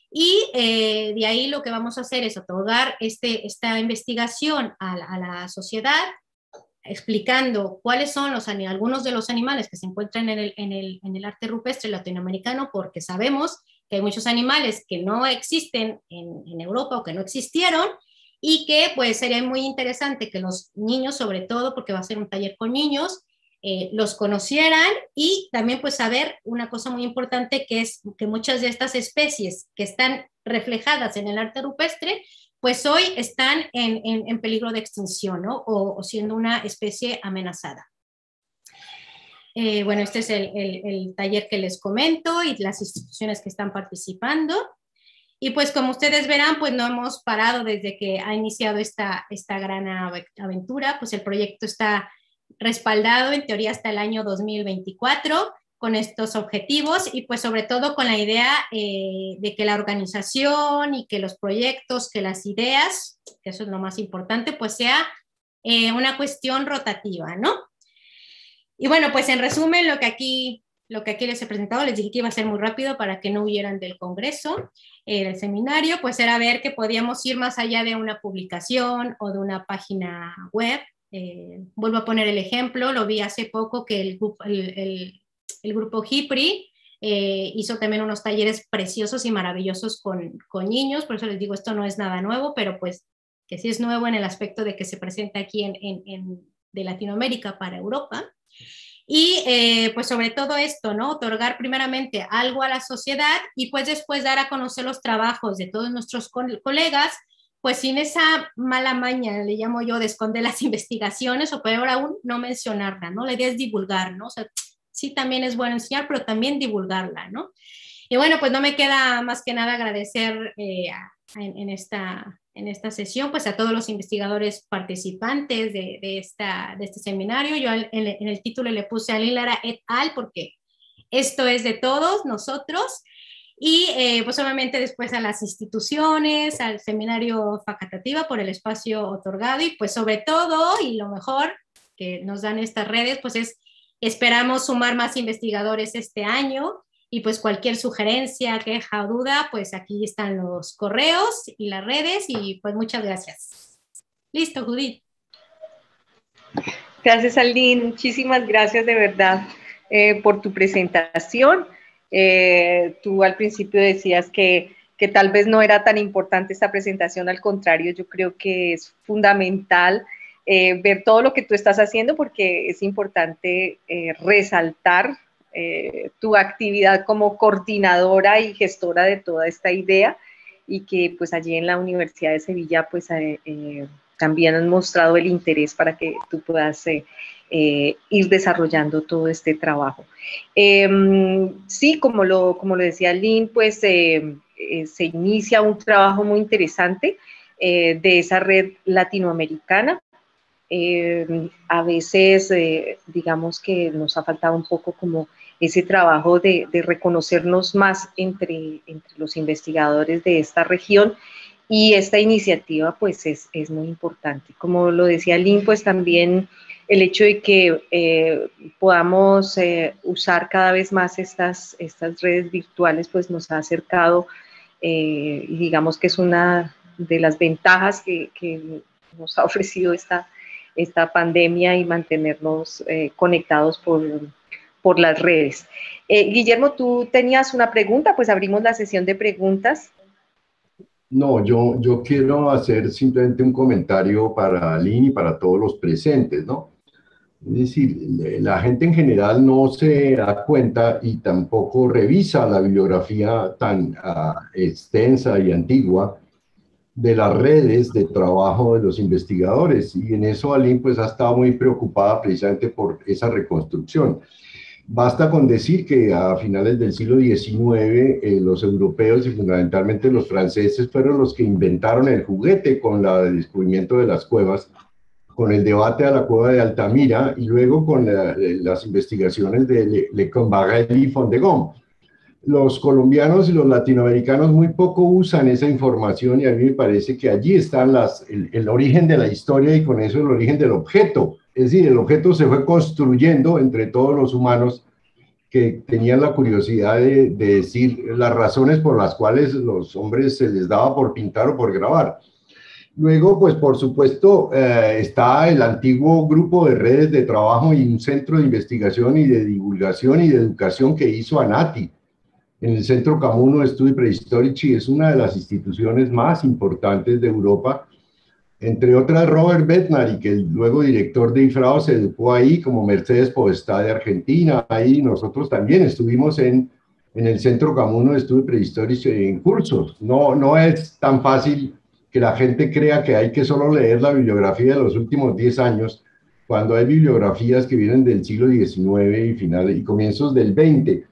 y eh, de ahí lo que vamos a hacer es otorgar este, esta investigación a la, sociedad explicando cuáles son los, algunos de los animales que se encuentran en el, en el, arte rupestre latinoamericano, porque sabemos que hay muchos animales que no existen en, en Europa o que no existieron y que pues sería muy interesante que los niños, sobre todo porque va a ser un taller con niños, eh, los conocieran y también pues saber una cosa muy importante que es que muchas de estas especies que están reflejadas en el arte rupestre, pues hoy están en, en, peligro de extinción o, siendo una especie amenazada. Eh, bueno, este es el, el, el, taller que les comento y las instituciones que están participando. Y pues como ustedes verán, pues no hemos parado desde que ha iniciado esta, esta gran aventura, pues el proyecto está respaldado en teoría hasta el año 2024 con estos objetivos y pues sobre todo con la idea eh, de que la organización y que los proyectos, que las ideas, que eso es lo más importante, pues sea eh, una cuestión rotativa, ¿no? Y bueno, pues en resumen, lo que aquí lo que aquí les he presentado, les dije que iba a ser muy rápido para que no huyeran del congreso, eh, del seminario, pues era ver que podíamos ir más allá de una publicación o de una página web. Eh, vuelvo a poner el ejemplo, lo vi hace poco que el, grupo HIPRI eh, hizo también unos talleres preciosos y maravillosos con, niños, por eso les digo, esto no es nada nuevo, pero pues que sí es nuevo en el aspecto de que se presenta aquí en de Latinoamérica para Europa. Y eh, pues sobre todo esto, ¿no? Otorgar primeramente algo a la sociedad y pues después dar a conocer los trabajos de todos nuestros colegas, pues sin esa mala maña, le llamo yo, de esconder las [laughs] investigaciones o peor aún, no mencionarla, ¿no? La idea es divulgar, ¿no? O sea, sí también es bueno enseñar, pero también divulgarla, ¿no? Y bueno, pues no me queda más que nada agradecer eh, en, esta, en esta sesión, pues a todos los investigadores participantes de, este seminario. Yo en, el título le puse a Lara et al porque esto es de todos nosotros. Y eh, pues obviamente después a las instituciones, al seminario Facatativa por el espacio otorgado y pues sobre todo y lo mejor que nos dan estas redes, pues es esperamos sumar más investigadores este año y pues cualquier sugerencia, queja o duda, pues aquí están los correos y las redes y pues muchas gracias. Listo, Judith. Gracias, Aline. Muchísimas gracias de verdad eh, por tu presentación. Eh, tú al principio decías que, que, tal vez no era tan importante esta presentación, al contrario, yo creo que es fundamental eh, ver todo lo que tú estás haciendo porque es importante resaltar eh, tu actividad como coordinadora y gestora de toda esta idea y que pues allí en la Universidad de Sevilla pues eh, eh, también han mostrado el interés para que tú puedas ir desarrollando todo este trabajo. Em, sí, como lo, como lo decía Lynn, pues se inicia un trabajo muy interesante de esa red latinoamericana em, a veces, digamos que nos ha faltado un poco como ese trabajo de, reconocernos más entre, entre, los investigadores de esta región y esta iniciativa pues es, es muy importante. Como lo decía Lynn, pues también el hecho de que eh, podamos eh, usar cada vez más estas, estas redes virtuales pues nos ha acercado eh, digamos que es una de las ventajas que, que nos ha [laughs] ofrecido esta, esta pandemia y mantenernos conectados por, por las redes. Eh, Guillermo, tú tenías una pregunta, pues abrimos la sesión de preguntas. No, yo, yo quiero hacer simplemente un comentario para Aline y para todos los presentes, ¿no? Es decir, la gente en general no se da cuenta y tampoco revisa la bibliografía tan ah, extensa y antigua de las redes de trabajo de los investigadores. Y en eso Aline pues ha estado muy preocupada precisamente por esa reconstrucción. Basta con decir que a finales del siglo XIX eh, los europeos y fundamentalmente los franceses fueron los que inventaron el juguete con el descubrimiento de las cuevas, con el debate a la cueva de Altamira y luego con las investigaciones de Le, Le y Fondegom. Los colombianos y los latinoamericanos muy poco usan esa información y a mí me parece que allí está el, el origen de la historia y con eso el origen del objeto es decir, el objeto se fue construyendo entre todos los humanos que tenían la curiosidad de, decir las razones por las cuales los hombres se les daba por pintar o por grabar. Luego, pues por supuesto, eh, está el antiguo grupo de redes de trabajo y un centro de investigación y de divulgación y de educación que hizo ANATI en el Centro Camuno de Estudio Prehistórico, es una de las instituciones más importantes de Europa entre otras Robert Bednary, que luego director de IFRAO se educó ahí, como Mercedes Podestá de Argentina, ahí nosotros también estuvimos en, en el Centro Camuno de Estudio Prehistórico en cursos. No, no es tan fácil que la gente crea que hay que solo leer la bibliografía de los últimos 10 años, cuando hay bibliografías que vienen del siglo XIX y, finales, y comienzos del XX.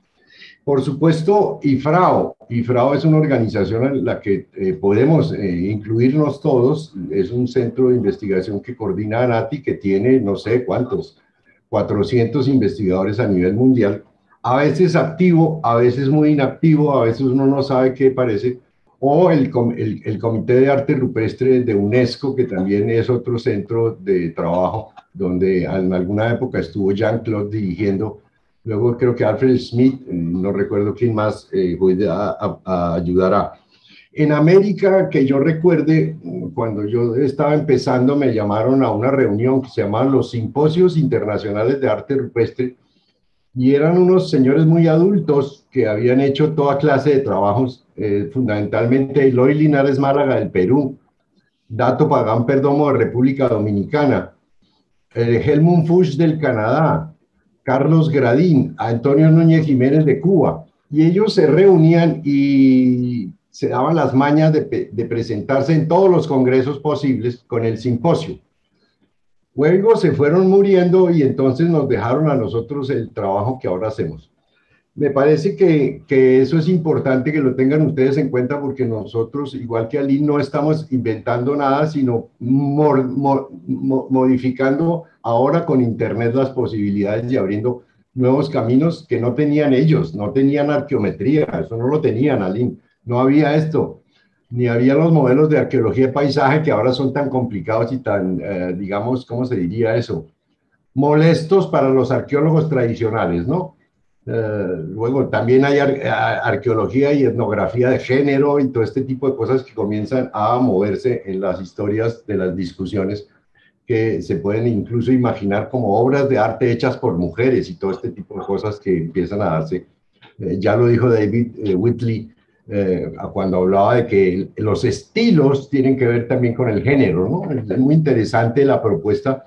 Por supuesto, IFRAO. IFRAO es una organización en la que eh, podemos eh, incluirnos todos. Es un centro de investigación que coordina ANATI, que tiene no sé cuántos, 400 investigadores a nivel mundial. A veces activo, a veces muy inactivo, a veces uno no sabe qué parece. O el, el, el Comité de Arte Rupestre de UNESCO, que también es otro centro de trabajo, donde en alguna época estuvo Jean-Claude dirigiendo Luego creo que Alfred Smith, no recuerdo quién más, eh, a, ayudará. En América, que yo recuerde, cuando yo estaba empezando, me llamaron a una reunión que se llamaba los Simposios Internacionales de Arte Rupestre, y eran unos señores muy adultos que habían hecho toda clase de trabajos, eh, fundamentalmente Eloy Linares Málaga del Perú, Dato Pagán Perdomo de República Dominicana, eh, Helmut Fuchs del Canadá, Carlos Gradín, Antonio Núñez Jiménez de Cuba, y ellos se reunían y se daban las mañas de, presentarse en todos los congresos posibles con el simposio. Luego se fueron muriendo y entonces nos dejaron a nosotros el trabajo que ahora hacemos. me parece que, que, eso es importante que lo tengan ustedes en cuenta porque nosotros, igual que Ali, no estamos inventando nada, sino modificando ahora con Internet las posibilidades y abriendo nuevos caminos que no tenían ellos, no tenían arqueometría, eso no lo tenían, Ali, no había esto, ni había los modelos de arqueología de paisaje que ahora son tan complicados y tan, eh, digamos, ¿cómo se diría eso? Molestos para los arqueólogos tradicionales, ¿no? Eh, luego también hay arqueología y etnografía de género y todo este tipo de cosas que comienzan a moverse en las historias de las discusiones que se pueden incluso imaginar como obras de arte hechas por mujeres y todo este tipo de cosas que empiezan a darse. Eh, ya lo dijo David eh, Whitley cuando hablaba de que los estilos tienen que ver también con el género, ¿no? Es muy interesante la propuesta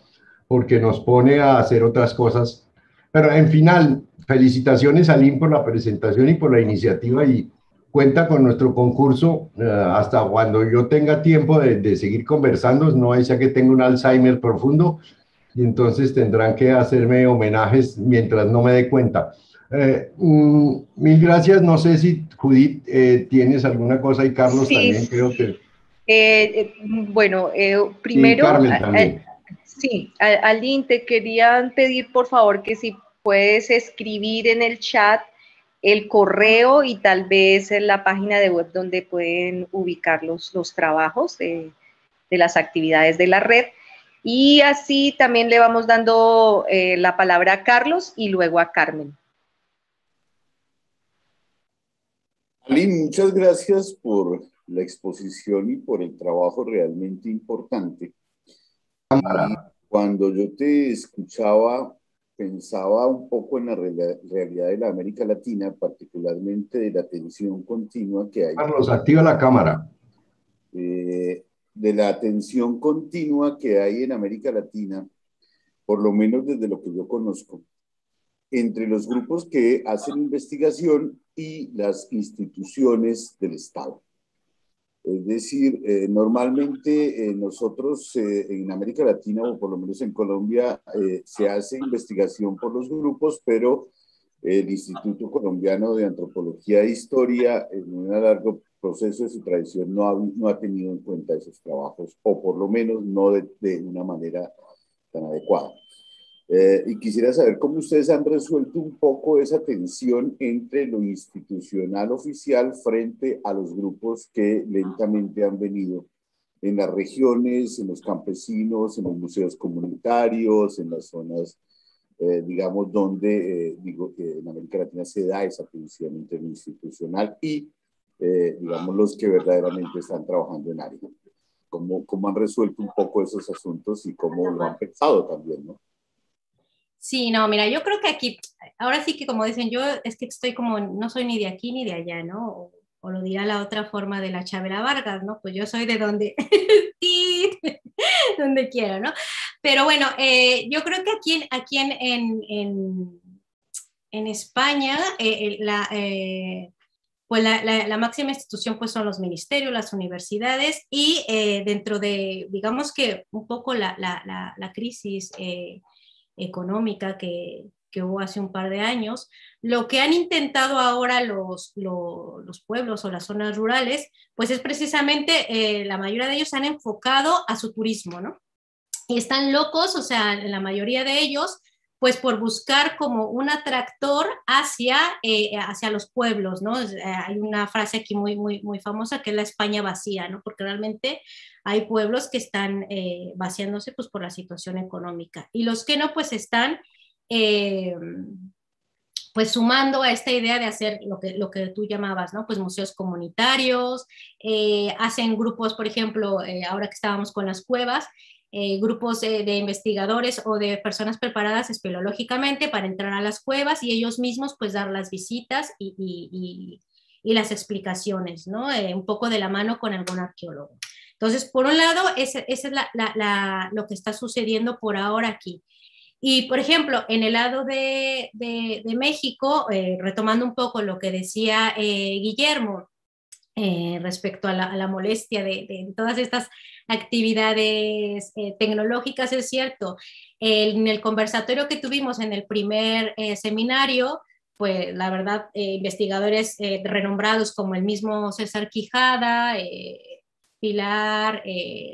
porque nos pone a hacer otras cosas. Pero en final, felicitaciones a Lynn por la presentación y por la iniciativa y cuenta con nuestro concurso eh, hasta cuando yo tenga tiempo de, seguir conversando, no sea que tenga un Alzheimer profundo y entonces tendrán que hacerme homenajes mientras no me dé cuenta. Eh, mm, mil gracias, no sé si Judith eh, tienes alguna cosa y Carlos también creo que... bueno, primero... Sí, Aline, te quería pedir por favor que si puedes escribir en el chat el correo y tal vez en la página de web donde pueden ubicar los, trabajos de, las actividades de la red. Y así también le vamos dando eh, la palabra a Carlos y luego a Carmen. Ali, muchas gracias por la exposición y por el trabajo realmente importante. Cuando yo te escuchaba, pensaba un poco en la realidad de la América Latina, particularmente de la tensión continua que hay. Carlos, activa la cámara. Eh, de la tensión continua que hay en América Latina, por lo menos desde lo que yo conozco, entre los grupos que hacen investigación y las instituciones del Estado. Es decir, eh, normalmente eh, nosotros eh, en América Latina, o por lo menos en Colombia, se hace investigación por los grupos, pero el Instituto Colombiano de Antropología e Historia, en un largo proceso de su tradición, no ha, no ha tenido en cuenta esos trabajos, o por lo menos no de, de una manera tan adecuada. Eh, y quisiera saber cómo ustedes han resuelto un poco esa tensión entre lo institucional oficial frente a los grupos que lentamente han venido en las regiones, en los campesinos, en los museos comunitarios, en las zonas, eh, digamos, donde, eh, digo, en América Latina se da esa tensión entre lo institucional y, digamos, los que verdaderamente están trabajando en área. ¿Cómo, ¿Cómo han resuelto un poco esos asuntos y cómo lo han pensado también, no? Sí, no, mira, yo creo que aquí, ahora sí que como dicen, yo es que estoy como, no soy ni de aquí ni de allá, ¿no? O, lo dirá la otra forma de la Chabela Vargas, ¿no? Pues yo soy de donde, [laughs] [laughs] donde quiero, ¿no? Pero bueno, eh, yo creo que aquí, aquí en, en, en, España, eh, eh, pues la, la, máxima institución pues son los ministerios, las universidades y dentro de, digamos que un poco la, la crisis económica que, hubo hace un par de años, lo que han intentado ahora los, los, pueblos o las zonas rurales, pues es precisamente, eh, la mayoría de ellos han enfocado a su turismo, ¿no? Y están locos, o sea, la mayoría de ellos, pues por buscar como un atractor hacia, eh, hacia los pueblos, ¿no? Eh, hay una frase aquí muy, muy, muy famosa que es la España vacía, ¿no? Porque realmente hay pueblos que están eh, vaciándose pues por la situación económica y los que no pues están pues sumando a esta idea de hacer lo que, lo que tú llamabas, ¿no? Pues museos comunitarios, hacen grupos, por ejemplo, ahora que estábamos con las cuevas, eh, grupos de, investigadores o de personas preparadas espeleológicamente para entrar a las cuevas y ellos mismos pues dar las visitas y, las explicaciones, ¿no? Eh, un poco de la mano con algún arqueólogo. Entonces, por un lado, ese, es lo que está sucediendo por ahora aquí. Y, por ejemplo, en el lado de, México, eh, retomando un poco lo que decía Guillermo respecto a la, molestia de, de, todas estas actividades eh, tecnológicas, es cierto. en el conversatorio que tuvimos en el primer eh, seminario, pues la verdad, eh, investigadores eh, renombrados como el mismo César Quijada, eh, Pilar,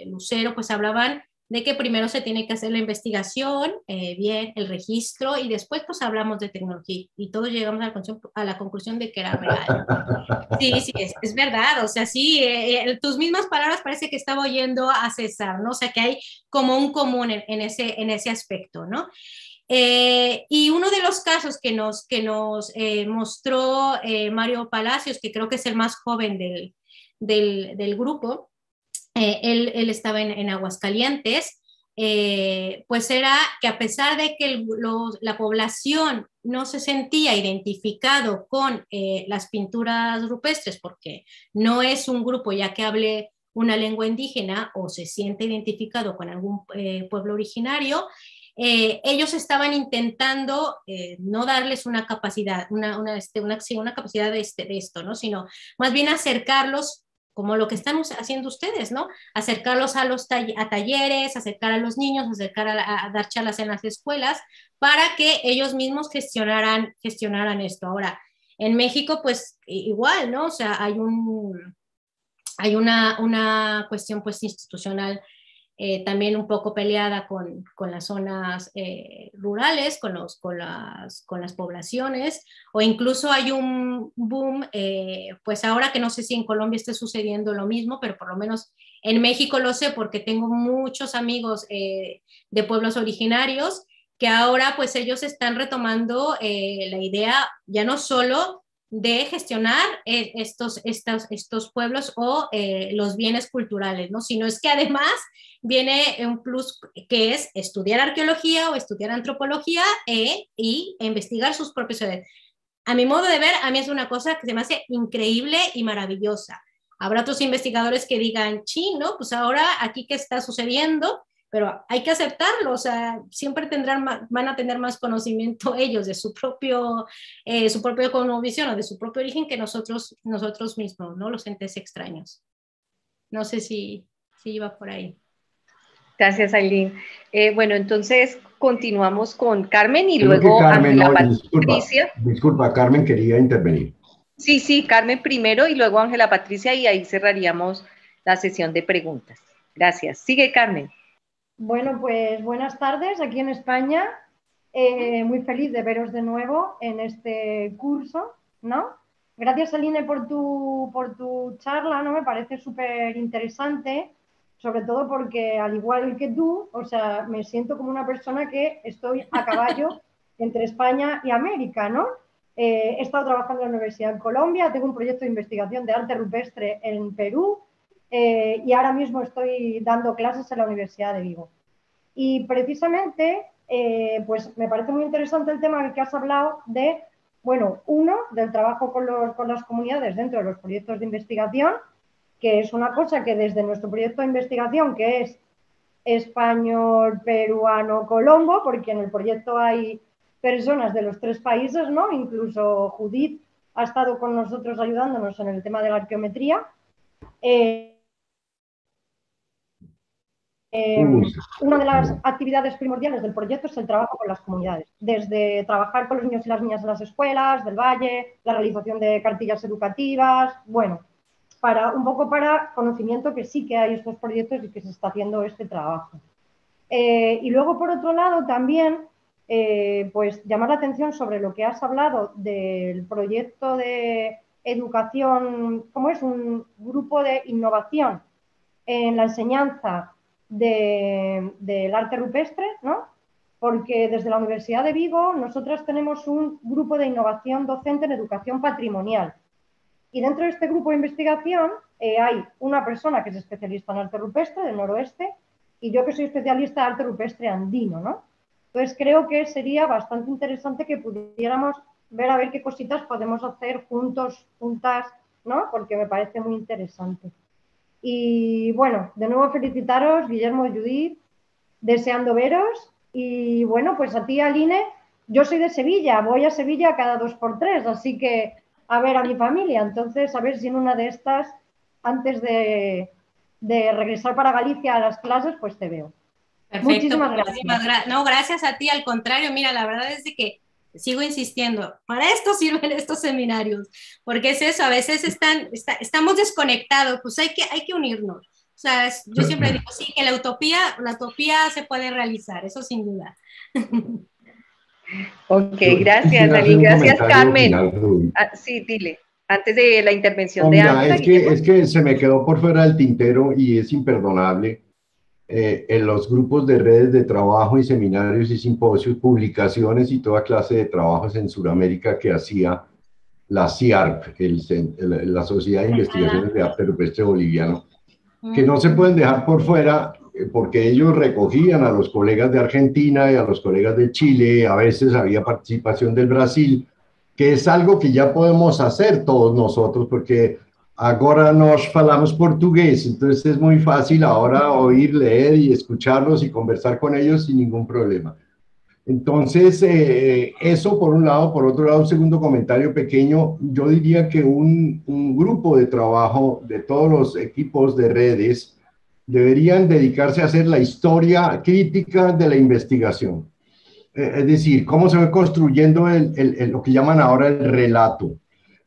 Lucero, pues hablaban de que primero se tiene que hacer la investigación, bien, el registro, y después pues hablamos de tecnología. Y todos llegamos a la, a la conclusión de que era verdad. Sí, sí, es, es verdad. O sea, sí, tus mismas palabras parece que estaba oyendo a César, ¿no? O sea, que hay como un común en, en ese, en ese aspecto, ¿no? Eh, y uno de los casos que nos, que nos eh, mostró eh, Mario Palacios, que creo que es el más joven del, del, del grupo, él, él, estaba en, en Aguascalientes, pues era que a pesar de que la población no se sentía identificado con las pinturas rupestres, porque no es un grupo ya que hable una lengua indígena o se siente identificado con algún pueblo originario, eh, ellos estaban intentando eh, no darles una capacidad, una, una, este, una, una capacidad de, este, de esto, ¿no? sino más bien acercarlos como lo que están haciendo ustedes, ¿no? Acercarlos a los a talleres, acercar a los niños, acercar a, dar charlas en las escuelas para que ellos mismos gestionaran, gestionaran esto. Ahora, en México, pues igual, ¿no? O sea, hay un, hay una, una cuestión pues institucional eh, también un poco peleada con, con las zonas eh, rurales, con, los, con, las, con las poblaciones, o incluso hay un boom, eh, pues ahora que no sé si en Colombia esté sucediendo lo mismo, pero por lo menos en México lo sé porque tengo muchos amigos de pueblos originarios que ahora pues ellos están retomando la idea ya no solo de gestionar estos, estos, estos pueblos o los bienes culturales, ¿no? sino es que además viene un plus que es estudiar arqueología o estudiar antropología e, y investigar sus propios A mi modo de ver, a mí es una cosa que se me hace increíble y maravillosa. Habrá otros investigadores que digan, chino, pues ahora aquí qué está sucediendo, pero hay que aceptarlo, o sea, siempre tendrán, van a tener más conocimiento [laughs] ellos de su propio, eh, su propio cosmovisión o de su propio origen que nosotros, nosotros mismos, ¿no? Los entes extraños. No sé si, si iba por ahí. Gracias, Aileen. Eh, bueno, entonces continuamos con Carmen y luego Ángela Patricia. Disculpa, Carmen quería intervenir. Sí, sí, Carmen primero y luego Ángela Patricia y ahí cerraríamos la sesión de preguntas. Gracias. Sigue, Carmen. Bueno, pues buenas tardes aquí en España. Eh, muy feliz de veros de nuevo en este curso, ¿no? Gracias, Aline, por tu, por tu charla, ¿no? Me parece súper interesante sobre todo porque al igual que tú, o sea, me siento como una persona que estoy a caballo [laughs] entre España y América, ¿no? Eh, he estado trabajando en la Universidad de Colombia, tengo un proyecto de investigación de arte rupestre en Perú eh, y ahora mismo estoy dando clases en la Universidad de Vigo. Y precisamente, eh, pues me parece muy interesante el tema del que has hablado de, bueno, uno, del trabajo con, los, con las comunidades dentro de los proyectos de investigación, que es una cosa que desde nuestro proyecto de investigación, que es español, peruano, colombo, porque en el proyecto hay personas de los tres países, ¿no? Incluso Judith ha estado con nosotros ayudándonos en el tema de la arqueometría. Eh, eh, una de las actividades primordiales del proyecto es el trabajo con las comunidades, desde trabajar con los niños y las niñas en las escuelas del valle, la realización de cartillas educativas, bueno, para un poco para conocimiento que sí que hay estos proyectos y que se está haciendo este trabajo. Eh, y luego, por otro lado, también, eh, pues llamar la atención sobre lo que has hablado del proyecto de educación, ¿cómo es? Un grupo de innovación en la enseñanza del arte rupestre, ¿no? Porque desde la Universidad de Vigo nosotras tenemos un grupo de innovación docente en educación patrimonial y dentro de este grupo de investigación eh, hay una persona que es especialista en arte rupestre del noroeste y yo que soy especialista en arte rupestre andino, ¿no? Entonces creo que sería bastante interesante que pudiéramos ver a ver qué cositas podemos hacer juntos, juntas, ¿no? Porque me parece muy interesante. Y bueno, de nuevo felicitaros, Guillermo y Judith, deseando veros. Y bueno, pues a ti, Aline, yo soy de Sevilla, voy a Sevilla cada dos por tres, así que a ver a mi familia. Entonces, a ver si en una de estas, antes de, regresar para Galicia a las clases, pues te veo. Muchísimas gracias. no, gracias a ti, al contrario, mira, la verdad es que sigo insistiendo, para esto sirven [laughs] estos seminarios, porque es eso, a veces están, estamos desconectados, pues hay que, hay que unirnos. O sea, yo siempre digo, sí, que la utopía, la utopía se puede realizar, eso sin duda. [laughs] Ok, gracias, Dani. Gracias, Carmen. Ah, sí, dile, antes de la intervención de Ana. Es que, es que se me quedó por fuera del tintero y es imperdonable. Eh, en los grupos de redes de trabajo y seminarios y simposios, publicaciones y toda clase de trabajos en Sudamérica que hacía la CIARP, la Sociedad de Investigaciones de Arte Rupestre Boliviano, que no se pueden dejar por fuera eh, porque ellos recogían a los colegas de Argentina y a los colegas de Chile, a veces había participación del Brasil, que es algo que ya podemos hacer todos nosotros, porque ahora nos falamos portugués, entonces es muy fácil ahora oír, leer y escucharlos y conversar con ellos sin ningún problema. Entonces, eh, eso por un lado. Por otro lado, un segundo comentario pequeño. Yo diría que un, un, grupo de trabajo de todos los equipos de redes deberían dedicarse a hacer la historia crítica de la investigación. Eh, es decir, cómo se va construyendo el, el, lo que llaman ahora el relato.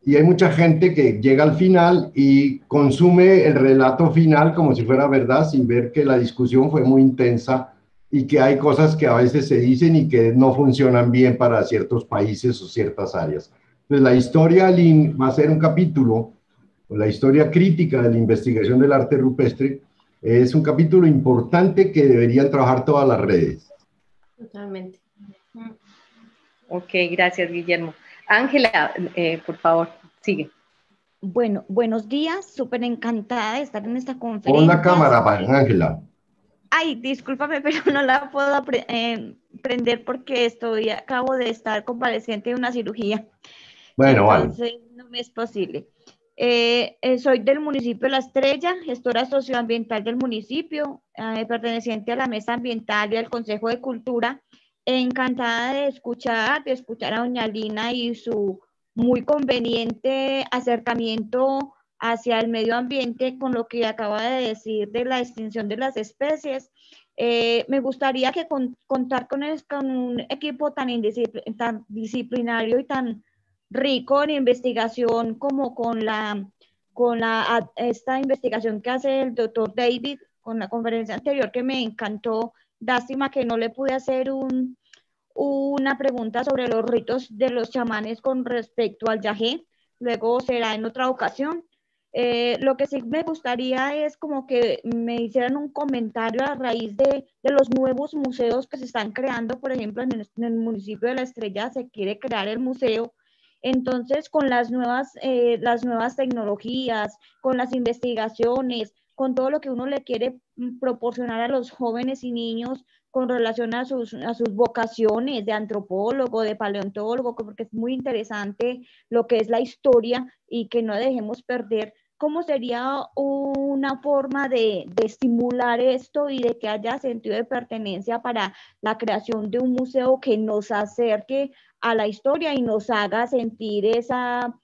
Y hay mucha gente que llega al final y consume el relato final como si fuera verdad, sin ver que la discusión fue muy intensa y que hay cosas que a veces se dicen y que no funcionan bien para ciertos países o ciertas áreas. Entonces, la historia va a ser un capítulo, la historia crítica de la investigación del arte rupestre, es un capítulo importante que deberían trabajar todas las redes. Totalmente. Ok, gracias, Guillermo. Ángela, eh, por favor, sigue. Bueno, buenos días, súper encantada de estar en esta conferencia. Pon la cámara, Ángela. Ay, discúlpame, [laughs] pero no la puedo eh, prender porque estoy, acabo de estar compareciente de una cirugía. Bueno, Entonces, no me es posible. Eh, eh, soy del municipio de La Estrella, gestora socioambiental del municipio, eh, perteneciente a la Mesa Ambiental y al Consejo de Cultura. Encantada de escuchar, de escuchar a Doña Lina y su muy conveniente acercamiento hacia el medio ambiente con lo que acaba de decir de la extinción de las especies. me gustaría que contar con, con, un equipo tan, tan disciplinario y tan rico en investigación como con la con la, esta investigación que hace el doctor David con la conferencia anterior que me encantó. Lástima que no le pude hacer un, una pregunta sobre los ritos de los chamanes con respecto al yagé. Luego será en otra ocasión. Eh, lo que sí me gustaría es como que me hicieran un comentario a raíz de, de los nuevos museos que se están creando. Por ejemplo, en el, municipio de La Estrella se quiere crear el museo entonces, con las nuevas, eh, las nuevas tecnologías, con las investigaciones, con todo lo que uno le quiere mm, proporcionar a los jóvenes y niños con relación a sus, a sus vocaciones de antropólogo, de paleontólogo, porque es muy interesante lo que es la historia y que no dejemos perder ¿cómo sería una forma de, de, estimular esto y de que haya sentido de pertenencia para la creación de un museo que nos acerque a la historia y nos haga sentir esa,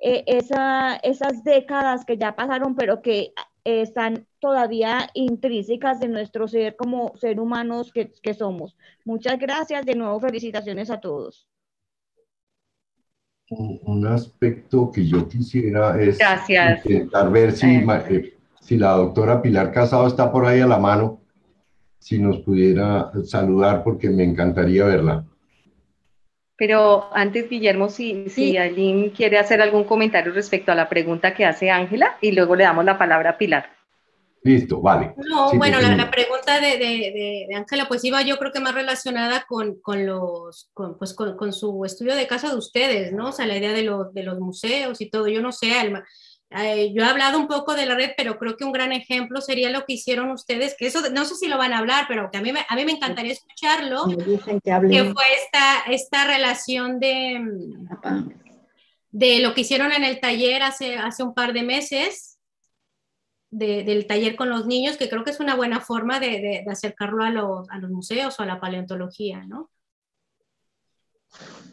e, esa, esas décadas que ya pasaron, pero que están todavía intrínsecas de nuestro ser como ser humanos que, que somos. Muchas gracias, de nuevo felicitaciones a todos un aspecto que yo quisiera es intentar ver si, eh, si la doctora Pilar Casado está por ahí a la mano, si nos pudiera saludar porque me encantaría verla. Pero antes, Guillermo, si, si alguien quiere hacer algún comentario respecto a la pregunta que hace Ángela y luego le damos la palabra a Pilar. Listo, vale. No, bueno, la, pregunta de Ángela, pues iba yo creo que más relacionada con, con los, con, pues con, su estudio de casa de ustedes, ¿no? O sea, la idea de, los, de los museos y todo. Yo no sé, eh, yo he hablado un poco de la red, pero creo que un gran ejemplo sería lo que hicieron ustedes, que eso no sé si lo van a hablar, pero que a mí me, a mí me encantaría escucharlo, que, que, fue esta, esta relación de, de lo que hicieron en el taller hace, hace un par de meses del taller con los niños, que creo que es una buena forma de, acercarlo a los, museos o a la paleontología, ¿no?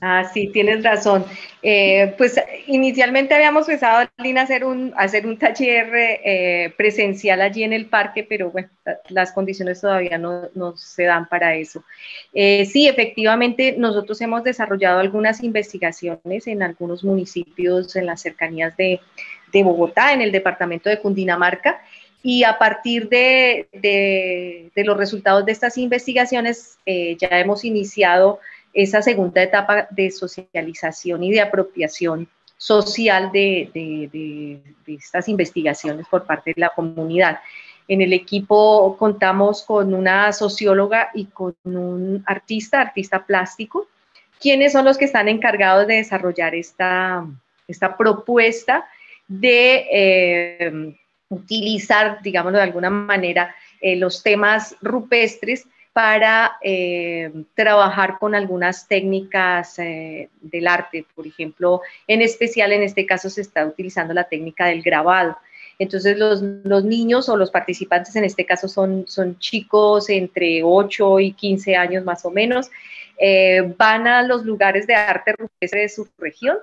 Ah, sí, tienes razón. Eh, pues inicialmente habíamos pensado, Lina, hacer un, taller eh, presencial allí en el parque, pero bueno, las condiciones todavía no, se dan para eso. Eh, sí, efectivamente, nosotros hemos desarrollado algunas investigaciones en algunos municipios en las cercanías de, Bogotá, en el departamento de Cundinamarca, y a partir de, los resultados de estas investigaciones ya hemos iniciado esa segunda etapa de socialización y de apropiación social de, de, estas investigaciones por parte de la comunidad. En el equipo contamos con una socióloga y con un artista, artista plástico, quienes son los que están encargados de desarrollar esta, esta propuesta de eh, utilizar, digámoslo de alguna manera, eh, los temas rupestres para eh, trabajar con algunas técnicas eh, del arte. Por ejemplo, en especial en este caso se está utilizando la técnica del grabado. Entonces los, los, niños o los participantes en este caso son, son chicos entre 8 y 15 años más o menos, eh, van a los lugares de arte rupestre de su región,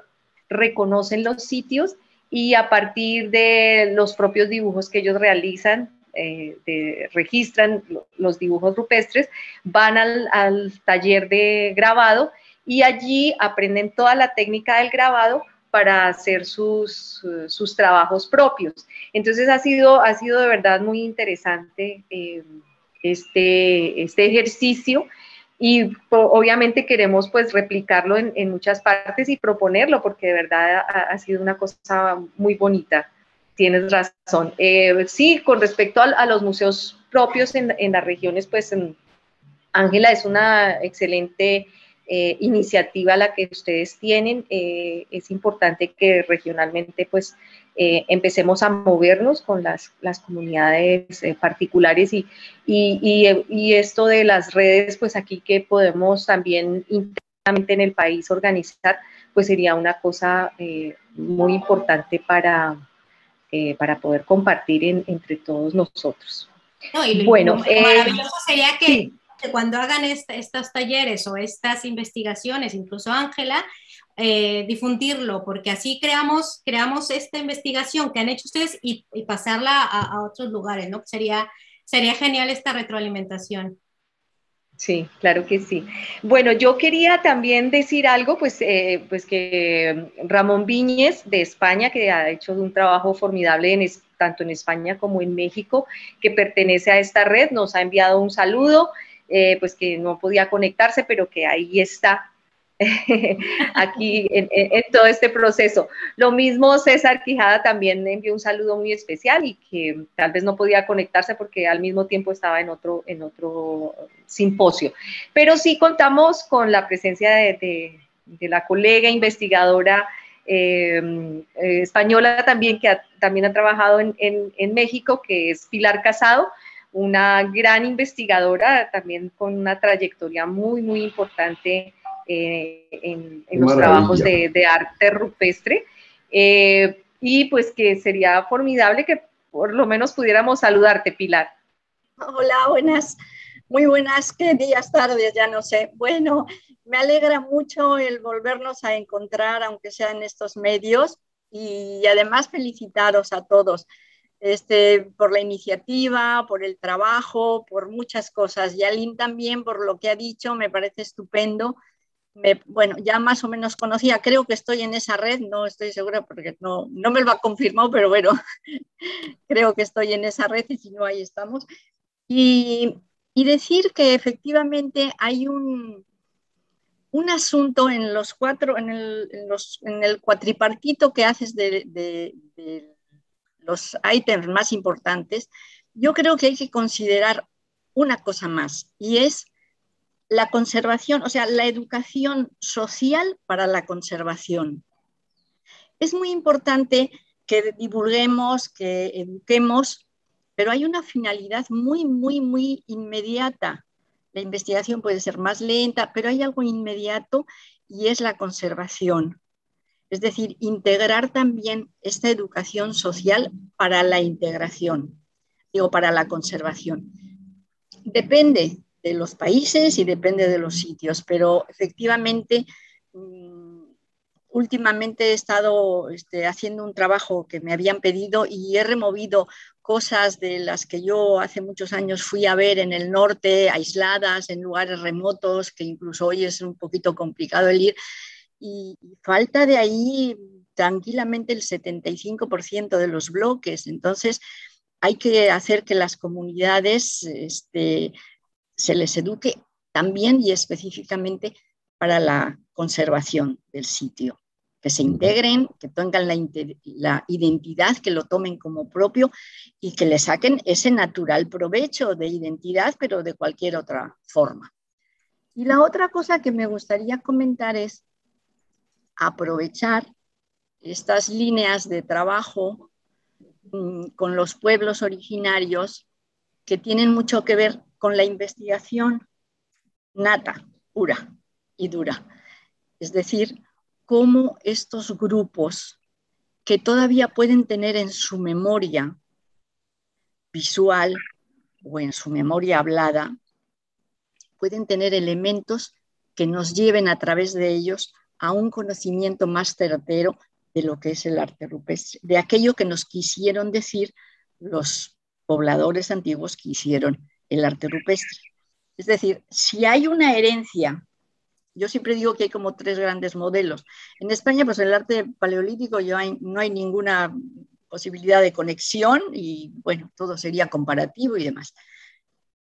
reconocen los sitios y a partir de los propios dibujos que ellos realizan, eh, registran los dibujos rupestres, van al, taller de grabado y allí aprenden toda la técnica del grabado para hacer sus, sus trabajos propios. Entonces ha sido, ha sido de verdad muy interesante eh, este, este ejercicio y obviamente queremos pues replicarlo en, muchas partes y proponerlo porque de verdad ha, ha sido una cosa muy bonita tienes razón. Eh, sí, con respecto a, los museos propios en, las regiones, pues Ángela es una excelente eh, iniciativa la que ustedes tienen. Eh, es importante que regionalmente pues empecemos a movernos con las, comunidades particulares y, y, esto de las redes, pues aquí que podemos también internamente en el país organizar, pues sería una cosa muy importante para, eh, para poder compartir entre todos nosotros. bueno, eh, maravilloso sería que, cuando hagan estos talleres o estas investigaciones, incluso Ángela, eh, difundirlo, porque así creamos, creamos esta investigación que han hecho ustedes y, pasarla a, otros lugares, ¿no? Sería, sería genial esta retroalimentación. Sí, claro que sí. Bueno, yo quería también decir algo, pues, eh, pues que Ramón Viñez de España, que ha hecho un trabajo formidable en, tanto en España como en México, que pertenece a esta red, nos ha enviado un saludo, eh, pues que no podía conectarse, pero que ahí está [laughs] aquí en, todo este proceso. Lo mismo César Quijada también envió un saludo muy especial y que tal vez no podía conectarse porque al mismo tiempo estaba en otro, en otro simposio. Pero sí contamos con la presencia de, la colega investigadora em, eh, española también, que también ha trabajado en, en México, que es Pilar Casado, una gran investigadora, también con una trayectoria muy, muy importante eh, en, los trabajos de, arte rupestre. Eh, y pues que sería formidable que por lo menos pudiéramos saludarte, Pilar. Hola, buenas, muy buenas, qué días, tardes, ya no sé. Bueno, me alegra mucho el volvernos a encontrar, aunque sea en estos medios, y además felicitaros a todos. Este, por la iniciativa, por el trabajo, por muchas cosas. Y a Lynn también por lo que ha dicho, me parece estupendo bueno, ya más o menos conocía, creo que estoy en esa red, no estoy segura porque no, no me lo ha confirmado, pero bueno, [laughs] creo que estoy en esa red y si no, ahí estamos. Y, y decir que efectivamente hay un, un asunto en los cuatro, en el, en los, en el cuatripartito que haces de, de, de los ítems más importantes, yo creo que hay que considerar una cosa más y es la conservación, o sea, la educación social para la conservación. Es muy importante que divulguemos, que eduquemos, pero hay una finalidad muy, muy, muy inmediata. La investigación puede ser más lenta, pero hay algo inmediato y es la conservación. Es decir, integrar también esta educación social para la integración, digo, para la conservación. Depende de los países y depende de los sitios, pero efectivamente mm, últimamente he estado este, haciendo un trabajo que me habían pedido y he removido cosas de las que yo hace muchos años fui a ver en el norte, aisladas, en lugares remotos, que incluso hoy es un poquito complicado el ir. Y falta de ahí tranquilamente el 75% de los bloques. Entonces, hay que hacer que las comunidades este, se les eduque también y específicamente para la conservación del sitio, que se integren, que tengan la, identidad, que lo tomen como propio y que le saquen ese natural provecho de identidad, pero de cualquier otra forma. Y la otra cosa que me gustaría comentar es aprovechar estas líneas de trabajo mm, con los pueblos originarios que tienen mucho que ver con la investigación nata, pura y dura. Es decir, cómo estos grupos que todavía pueden tener en su memoria visual o en su memoria hablada, pueden tener elementos que nos lleven a través de ellos a un conocimiento más certero de lo que es el arte rupestre, de aquello que nos quisieron decir los pobladores antiguos que hicieron el arte rupestre. Es decir, si hay una herencia, yo siempre digo que hay como tres grandes modelos. En España, pues el arte paleolítico yo no hay ninguna posibilidad de conexión y bueno, todo sería comparativo y demás.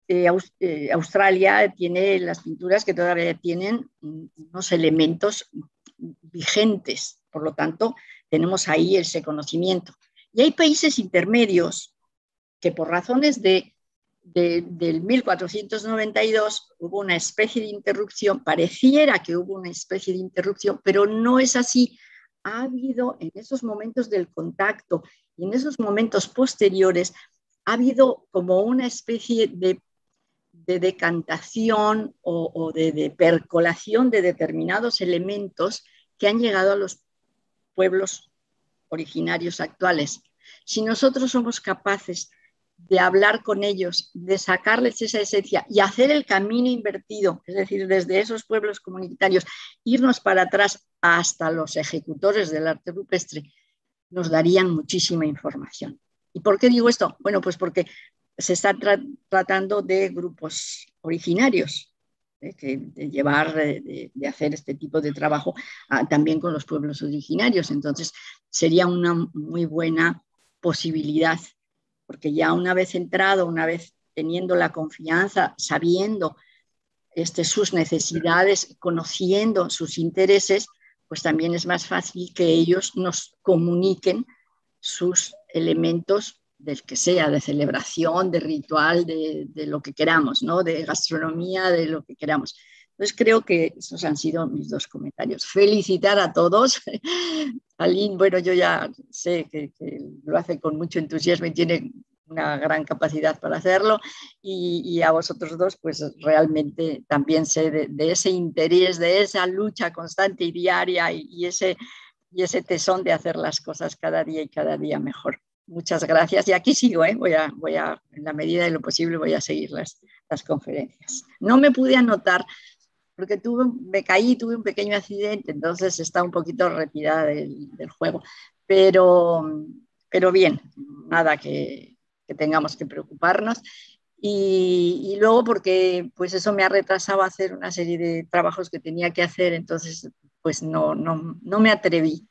Eh, eh, Australia tiene las pinturas que todavía tienen unos elementos vigentes, por lo tanto, tenemos ahí ese conocimiento. Y hay países intermedios que por razones de, del 1492 hubo una especie de interrupción, pareciera que hubo una especie de interrupción, pero no es así. Ha habido en esos momentos del contacto y en esos momentos posteriores, ha habido como una especie de de decantación o, de, percolación de determinados elementos que han llegado a los pueblos originarios actuales. Si nosotros somos capaces de hablar con ellos, de sacarles esa esencia y hacer el camino invertido, es decir, desde esos pueblos comunitarios, irnos para atrás hasta los ejecutores del arte rupestre, nos darían muchísima información. ¿Y por qué digo esto? Bueno, pues porque se está tratando de grupos originarios, de llevar, de, hacer este tipo de trabajo ah, también con los pueblos originarios. Entonces, sería una muy buena posibilidad, porque ya una vez entrado, una vez teniendo la confianza, sabiendo este, sus necesidades, conociendo sus intereses, pues también es más fácil que ellos nos comuniquen sus elementos del que sea, de celebración, de ritual, de, lo que queramos, ¿no? de gastronomía, de lo que queramos. Entonces creo que esos han sido mis dos comentarios. Felicitar a todos. Aline, bueno, yo ya sé que, lo hace con mucho entusiasmo y tiene una gran capacidad para hacerlo y, a vosotros dos pues realmente también sé de, ese interés, de esa lucha constante y diaria y, ese, y ese tesón de hacer las cosas cada día y cada día mejor. Muchas gracias. Y aquí sigo, ¿eh? voy, a, voy a, en la medida de lo posible, voy a seguir las, las conferencias. No me pude anotar porque tuve, me caí, tuve un pequeño accidente, entonces está un poquito retirada del, del juego. Pero, pero bien, nada que, que tengamos que preocuparnos. Y, y, luego porque pues eso me ha retrasado a hacer una serie de trabajos que tenía que hacer, entonces pues no, no, no me atreví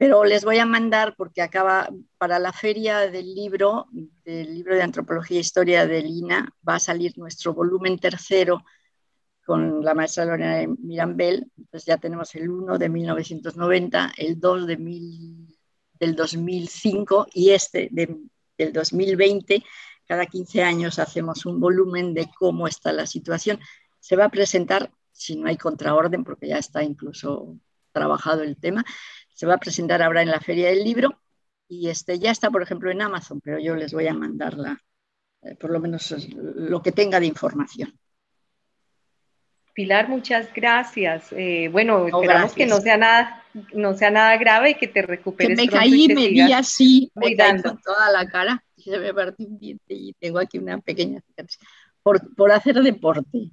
pero les voy a mandar porque acaba para la feria del libro, del libro de antropología e historia de Lina, va a salir nuestro volumen tercero con la maestra Lorena Mirambel, pues ya tenemos el 1 de 1990, el 2 de del 2005 y este del 2020. Cada 15 años hacemos un volumen de cómo está la situación. Se va a presentar, si no hay contraorden, porque ya está incluso trabajado el tema, se va a presentar ahora en la Feria del Libro y este, ya está, por ejemplo, en Amazon, pero yo les voy a mandar eh, por lo menos lo que tenga de información. Pilar, muchas gracias. Eh, bueno, esperamos que no sea nada, no sea nada grave y que te recuperes. Que me caí, me vi así, me caí con toda la cara, se me partió un diente y tengo aquí una pequeña por, por hacer deporte.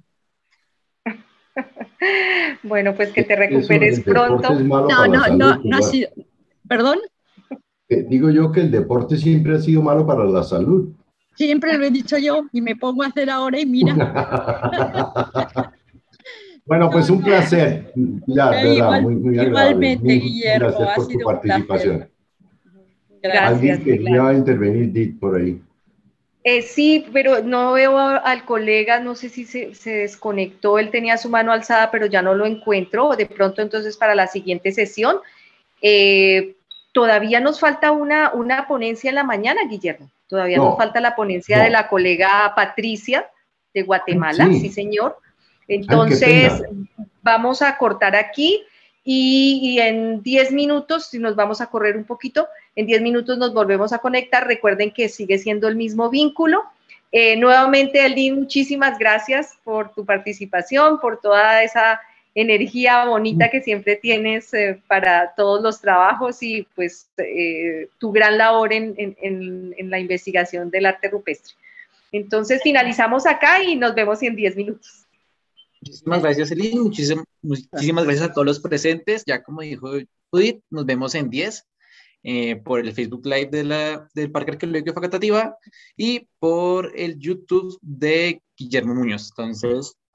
[laughs] bueno, pues que te recuperes pronto. No, no, no, no ha sido. ¿Perdón? Eh, digo yo que el deporte siempre ha sido malo para la salud. Siempre lo he dicho yo y me pongo a hacer ahora y mira. [laughs] bueno, pues un placer. Ya, verdad, Igual, muy, muy igualmente, Guillermo, gracias por tu participación. Gracias. Alguien quería intervenir Dit, por ahí. Eh, sí, pero no veo al colega, no sé si se, se, desconectó, él tenía su mano alzada, pero ya no lo encuentro, de pronto entonces para la siguiente sesión. Eh, todavía nos falta una, una ponencia en la mañana, Guillermo, todavía nos falta la ponencia de la colega Patricia de Guatemala, sí, señor. Entonces, vamos a cortar aquí y, en 10 minutos, si nos vamos a correr un poquito, en 10 minutos nos volvemos a conectar. Recuerden que sigue siendo el mismo vínculo. Eh, nuevamente, Eldin, muchísimas gracias por tu participación, por toda esa energía bonita que siempre tienes eh, para todos los trabajos y pues eh, tu gran labor en, en, en, la investigación del arte rupestre. Entonces finalizamos acá y nos vemos en 10 minutos. Muchísimas gracias, Elin. Muchísimas, gracias a todos los presentes. Ya como dijo Judith, nos vemos en 10 eh, por el Facebook Live de la, del Parque Arqueológico Facatativa y por el YouTube de Guillermo Muñoz. Entonces,